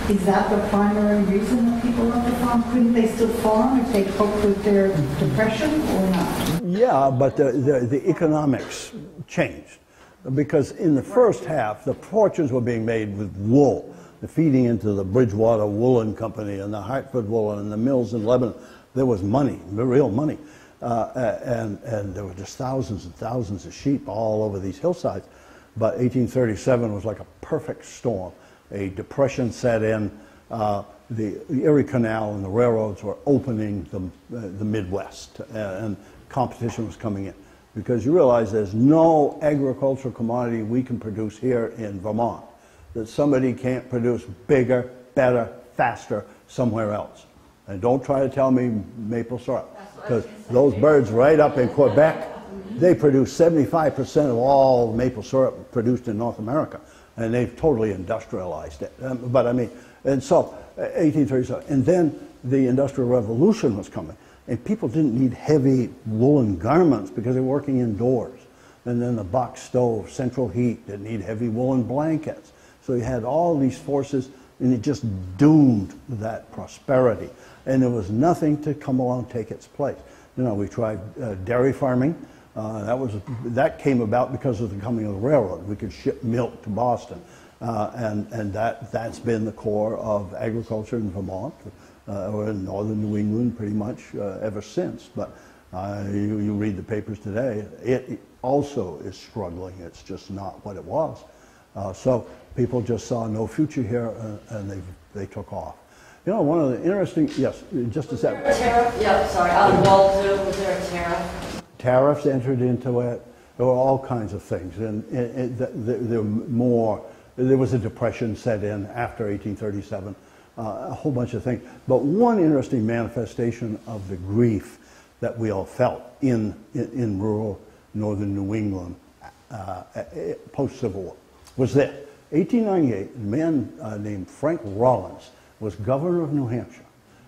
Is that the primary reason that people left the farm? Couldn't they still farm if they coped with their depression or not? Yeah, but the, the, the economics changed. Because in the first half, the fortunes were being made with wool, the feeding into the Bridgewater Woolen Company and the Hartford Woolen and the mills in Lebanon. There was money, real money. Uh, and, and there were just thousands and thousands of sheep all over these hillsides. But 1837 was like a perfect storm a depression set in. Uh, the, the, Erie Canal and the railroads were opening the, uh, the Midwest, uh, and competition was coming in. Because you realize there's no agricultural commodity we can produce here in Vermont that somebody can't produce bigger, better, faster somewhere else. And don't try to tell me maple syrup, because those birds right up in Quebec, they produce 75% of all maple syrup produced in North America and they've totally industrialized it. Um, but I mean, and so 1837, uh, and then the Industrial Revolution was coming, and people didn't need heavy woolen garments because they were working indoors. And then the box stove, central heat, didn't need heavy woolen blankets. So you had all these forces, and it just doomed that prosperity. And there was nothing to come along and take its place. You know, we tried uh, dairy farming. Uh, that was that came about because of the coming of the railroad. We could ship milk to Boston, uh, and and that that's been the core of agriculture in Vermont or in northern New England pretty much uh, ever since. But uh, you, you read the papers today, it also is struggling. It's just not what it was. Uh, so people just saw no future here, uh, and they they took off. You know, one of the interesting yes, just a second. Tariff, yeah, sorry, on Waldo, was there a tariff? tariffs entered into it. There were all kinds of things, and it, it, th- th- there were more. There was a depression set in after 1837, uh, a whole bunch of things. But one interesting manifestation of the grief that we all felt in in, in rural northern New England uh, post Civil War was this: 1898, a man uh, named Frank Rollins was governor of New Hampshire.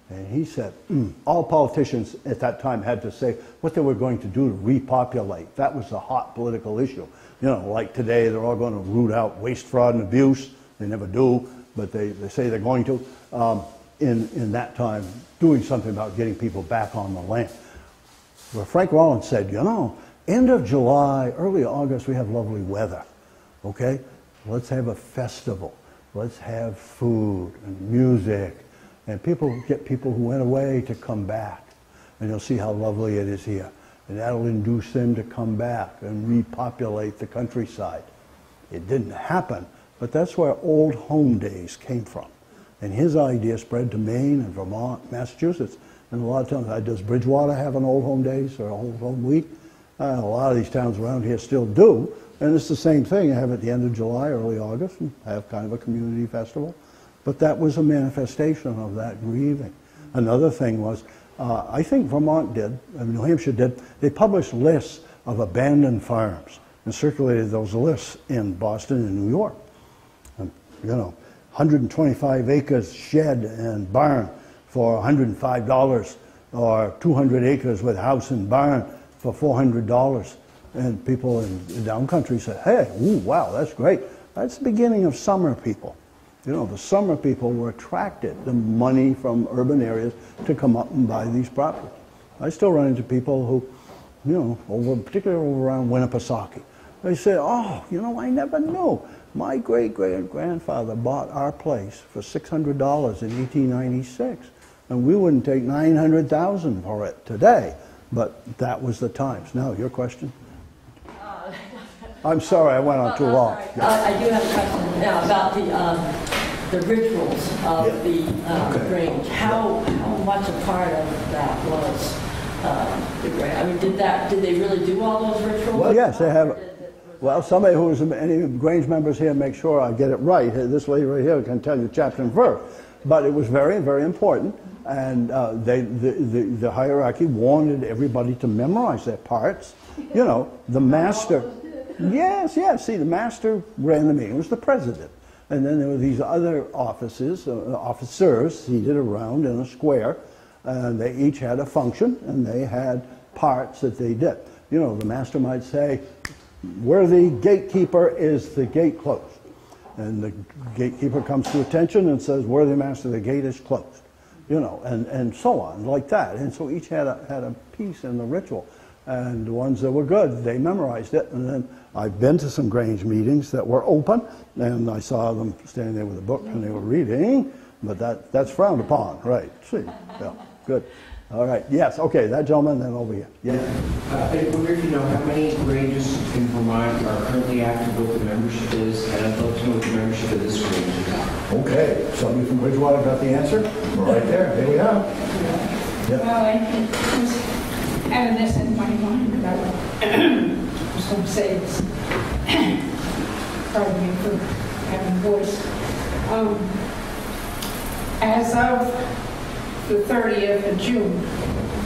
And he said "Mm, all politicians at that time had to say what they were going to do to repopulate. That was a hot political issue. You know, like today, they're all going to root out waste, fraud, and abuse. They never do, but they, they say they're going to. Um, in, in that time, doing something about getting people back on the land. Well, Frank Rollins said, you know, end of July, early August, we have lovely weather. Okay? Let's have a festival. Let's have food and music and people get people who went away to come back. And you'll see how lovely it is here. And that'll induce them to come back and repopulate the countryside. It didn't happen, but that's where old home days came from. And his idea spread to Maine and Vermont, Massachusetts. And a lot of towns, does Bridgewater have an old home days or old home week? Uh, a lot of these towns around here still do. And it's the same thing. I have at the end of July, early August, and have kind of a community festival. But that was a manifestation of that grieving. Another thing was, uh, I think Vermont did, and New Hampshire did, they published lists of abandoned farms and circulated those lists in Boston and New York. And, you know, 125 acres shed and barn for $105 or 200 acres with house and barn for $400. And people in down country said, hey, ooh, wow, that's great. That's the beginning of summer, people. You know, the summer people were attracted, the money from urban areas to come up and buy these properties. I still run into people who, you know, over, particularly over around Winnipesaukee. They say, oh, you know, I never knew. My great great grandfather bought our place for $600 in 1896, and we wouldn't take 900,000 for it today. But that was the times. Now, your question? (laughs) I'm sorry, I went on too long. Uh, I do have a question now about the, um, the rituals of Yeah. the um, Okay. Grange. How, how much a part of that was the Grange? I mean, did that, did they really do all those rituals? Well, yes, they have- Or did it- Well, somebody who is, any Grange members here, make sure I get it right. This lady right here can tell you chapter and verse. But it was very, very important, and uh, they, the, the, the hierarchy wanted everybody to memorize their parts. You know, the master. Yes, yes. See, the master ran the meeting. It was the president. And then there were these other offices, uh, officers seated around in a square, and they each had a function, and they had parts that they did. You know, the master might say, worthy gatekeeper is the gate closed. And the gatekeeper comes to attention and says, worthy master, the gate is closed. You know, and, and so on, like that. And so each had a, had a piece in the ritual. And the ones that were good, they memorized it. And then I've been to some Grange meetings that were open, and I saw them standing there with a book and they were reading, but that, that's frowned upon, right? See, yeah, good. All right, yes, okay, that gentleman, then over here. Yeah. Uh, I wonder if you know how many Granges in Vermont are currently active, what the membership is, and I'd love to know what the membership of this Grange is. Okay, somebody from Bridgewater got the answer? We're right there, there we are. Yep. Well, I was having this in my mind about, I was going to say this. Pardon me for having a voice. Um, As of the 30th of June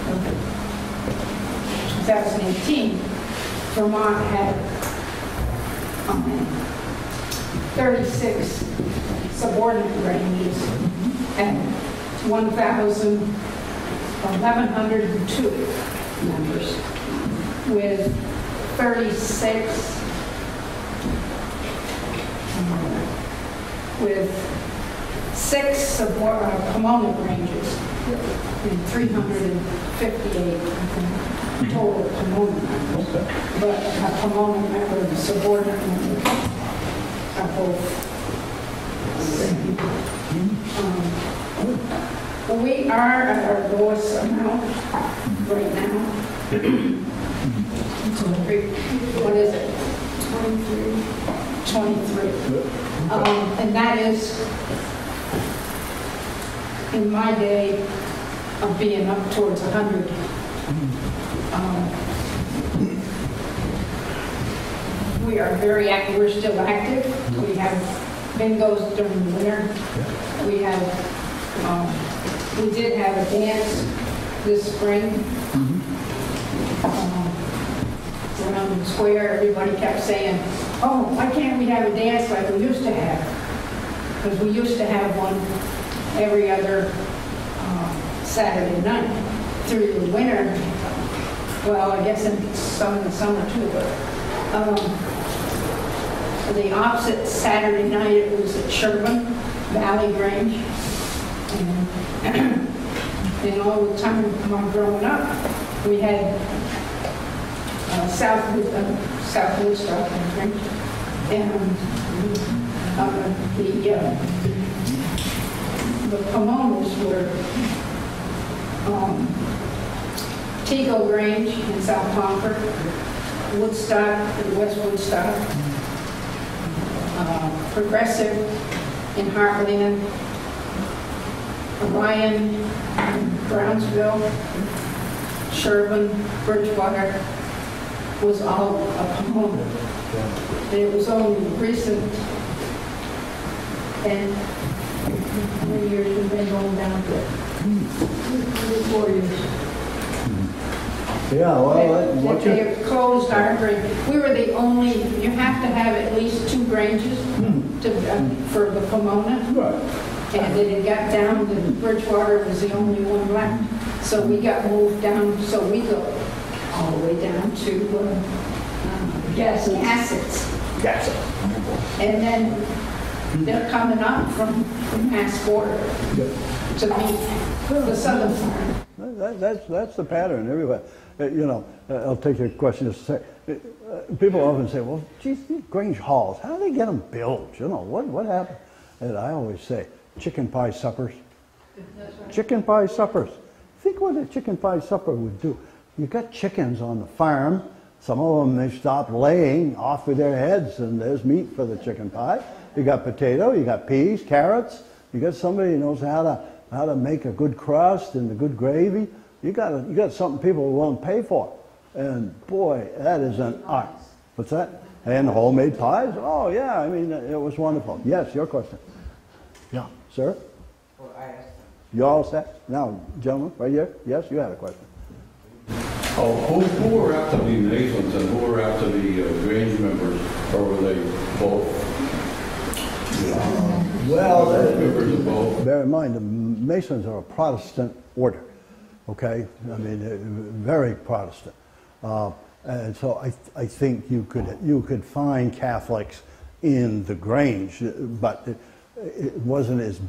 of 2018, Vermont had um, 36 subordinate Granges and 1,000 1,102 members with 36 um, with six subor- uh, Granges and 358, total Pomona members. But a Pomona member and a subordinate member are both um, We are at our lowest amount right now. What is it? 23. 23. Um, And that is, in my day of being up towards 100. Um, We are very active, we're still active. We have bingos during the winter. We have, um, we did have a dance this spring. Um, Around the square, everybody kept saying, oh, why can't we have a dance like we used to have? Because we used to have one every other um, Saturday night through the winter. Well, I guess in some in the summer too, but um, the opposite Saturday night, it was at Sherburne Valley Grange. And, (clears throat) and all the time my growing up, we had uh, South, uh, South Woodstock, think. And uh, the, uh, the Pomonas were um, Grange in South Concord, Woodstock in West Woodstock, uh, Progressive in Hartland, Orion Brownsville, Sherburne, Bridgewater was all a Pomona. And it was only recent, and how many years we've been going down to three, four years. Yeah, well, that- That what they you, have closed our grange. We were the only, you have to have at least two granges to, uh, for the Pomona. right, And then it got down, to Bridgewater was the only one left. So we got moved down, so we go all the way down to, uh, um, Gassetts. And then they're coming up from, from Mass Border to meet the southern farm. that- that's, that's the pattern everywhere. Uh, You know, uh, I'll take your question just a sec. Uh, uh, People often say, well, geez, these Grange halls, how do they get them built? You know, what, what happened? And I always say, chicken pie suppers. Chicken pie suppers. Think what a chicken pie supper would do. You got chickens on the farm. Some of them they stop laying off with their heads, and there's meat for the chicken pie. You got potato, you got peas, carrots. You got somebody who knows how to how to make a good crust and a good gravy. You got you got something people will not pay for. And boy, that is an art. What's that? And homemade pies? Oh yeah, I mean it was wonderful. Yes, your question. Yeah, sir. Well, I asked You all set? Now, gentlemen, right here. Yes, you had a question. Oh, who, who were apt to be Masons and who were after the uh, Grange members, or were they both? Well? Bear in mind, the Masons are a Protestant order, okay? I mean, very Protestant. Uh, and so I, I think you could, you could find Catholics in the Grange, but it, it wasn't as,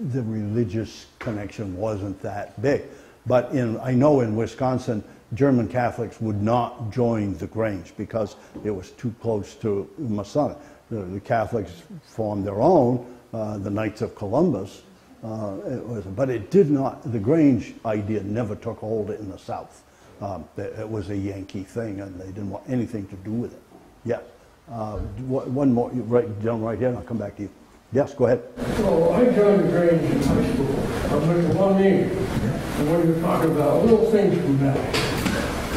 the religious connection wasn't that big. But in, I know in Wisconsin, German Catholics would not join the Grange because it was too close to Masonic. The, the Catholics formed their own, the Knights of Columbus. Uh, it was, but it did not, the Grange idea never took hold in the South. Um, it, was a Yankee thing and they didn't want anything to do with it. Yes. Uh, one more, right, gentleman right here, and I'll come back to you. Yes, go ahead. So I joined the Grange in high school. I went to one meeting, and when you talking about little things from that.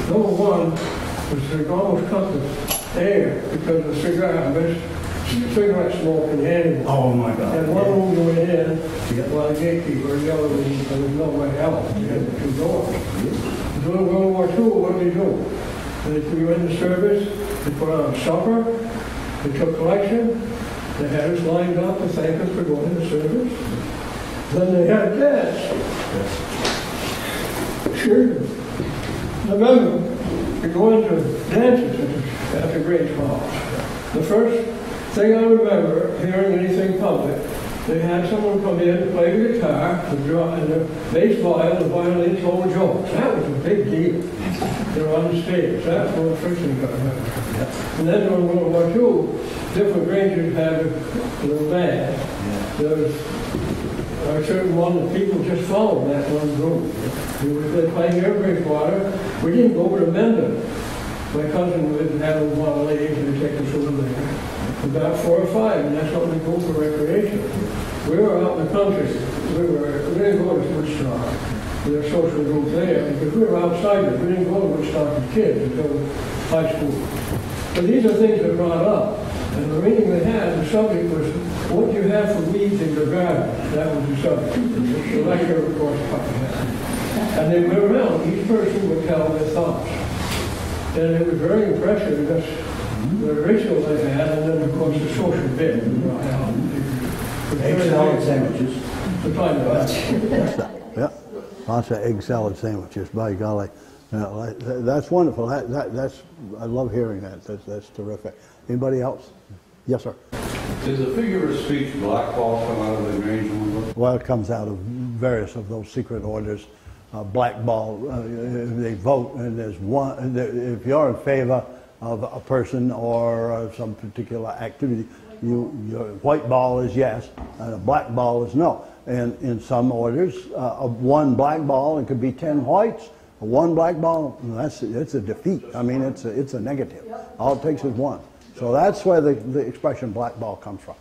Number one was they almost cut the air because of cigarette, cigarette smoke in the animal. Oh, my God. And one room you went in, well, the gatekeeper yelled, and there was no way out. You had the two doors. During World War II, what did they do? They put you in the service, they put on supper, they took collection, they had us lined up to thank us for going into service. Then they had a dance. Sure. I remember we go into dances at the Grange Hall. The first thing I remember hearing anything public They had someone come in to play the guitar, the drum, and the bass viol, the violin told jokes. That was a big deal. They were on the stage. That's when Friction got hurt. And then during World War II, different rangers had a little band. There was a certain one that people just followed that one group. We were playing air Bridgewater. We didn't go over to Mendon. My cousin would have of the ladies and take us over there. About four or five, and that's what we go for recreation. We were out in the country. We were, we didn't go to Woodstock. There's a social group there, because we were outsiders. We didn't go to Woodstock as kids until high school. But these are things that brought up. And the reading they had, the subject was, what do you have for weeds in your garden? That was the subject. The lecture, of course. And they went around, each person would tell their thoughts. And it was very impressive, that's the ritual they had, and then, of course, the social bit. Egg salad sandwiches. The time of that. Yeah, lots of egg salad sandwiches, by golly. Yeah, That's wonderful. That, that, that's, I love hearing that. That's, that's terrific. Anybody else? Yes, sir. Does the figure of speech blackball come out of the Grange one? Well, it comes out of various of those secret orders. Uh, blackball, uh, they vote, and there's one, and if you're in favor of a person or uh, some particular activity, you, your white ball is yes, and a black ball is no. And in some orders, uh, of one black ball, it could be 10 whites. One black ball, that's, it's a defeat. I mean, it's a, it's a negative. All it takes is one. So that's where the, the expression black ball comes from.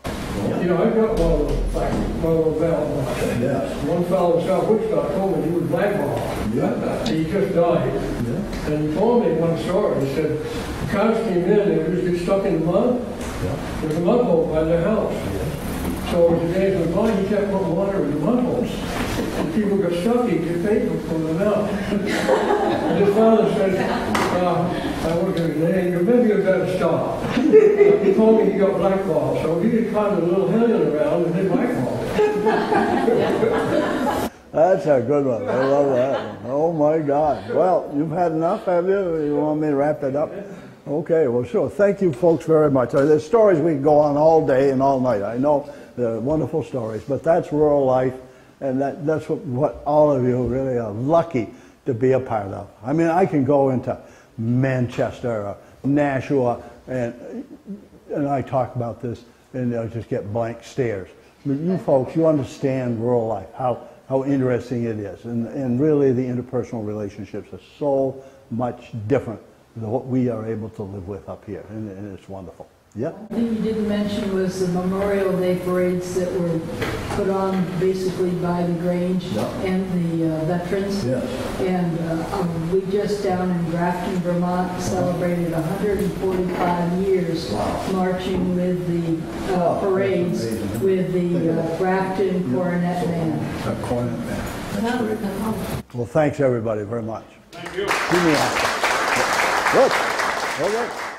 You know, I got one of those, like, one of those. Yes. One fellow in South Wichita told me he was blackballed. Yeah. He just died. Yeah. And he told me one story. He said, the cows came in, they would just get stuck in the mud. There's a mud hole by their house. So as the days went by, he kept putting water in the mud holes. And people got stuck, he'd get paid for pulling them out. And his father said, uh, I won't give his name, maybe you better stop. He told me he got blackballed, so he just climbed a little hill around and did blackball. That's a good one. I love that. one. Oh my God. Well, you've had enough, have you? You want me to wrap it up? Okay, well, sure. Thank you, folks, very much. Uh, There's stories we can go on all day and all night. I know they're wonderful stories, but that's rural life, and that, that's what, what all of you really are lucky to be a part of. I mean, I can go into Manchester or Nashua, and, and I talk about this, and I just get blank stares. But you folks, you understand rural life, how, how interesting it is. And, and really, the interpersonal relationships are so much different what we are able to live with up here. And, and it's wonderful. Yeah? One thing you didn't mention was the Memorial Day parades that were put on basically by the Grange Yeah. and the uh, veterans. Yes. And uh, um, we just down in Grafton, Vermont celebrated 145 years Wow. marching with the uh, Oh, parades with the uh, Grafton Coronet Band. A cornet man. That's great. Well, thanks, everybody, very much. Thank you. Good. All right.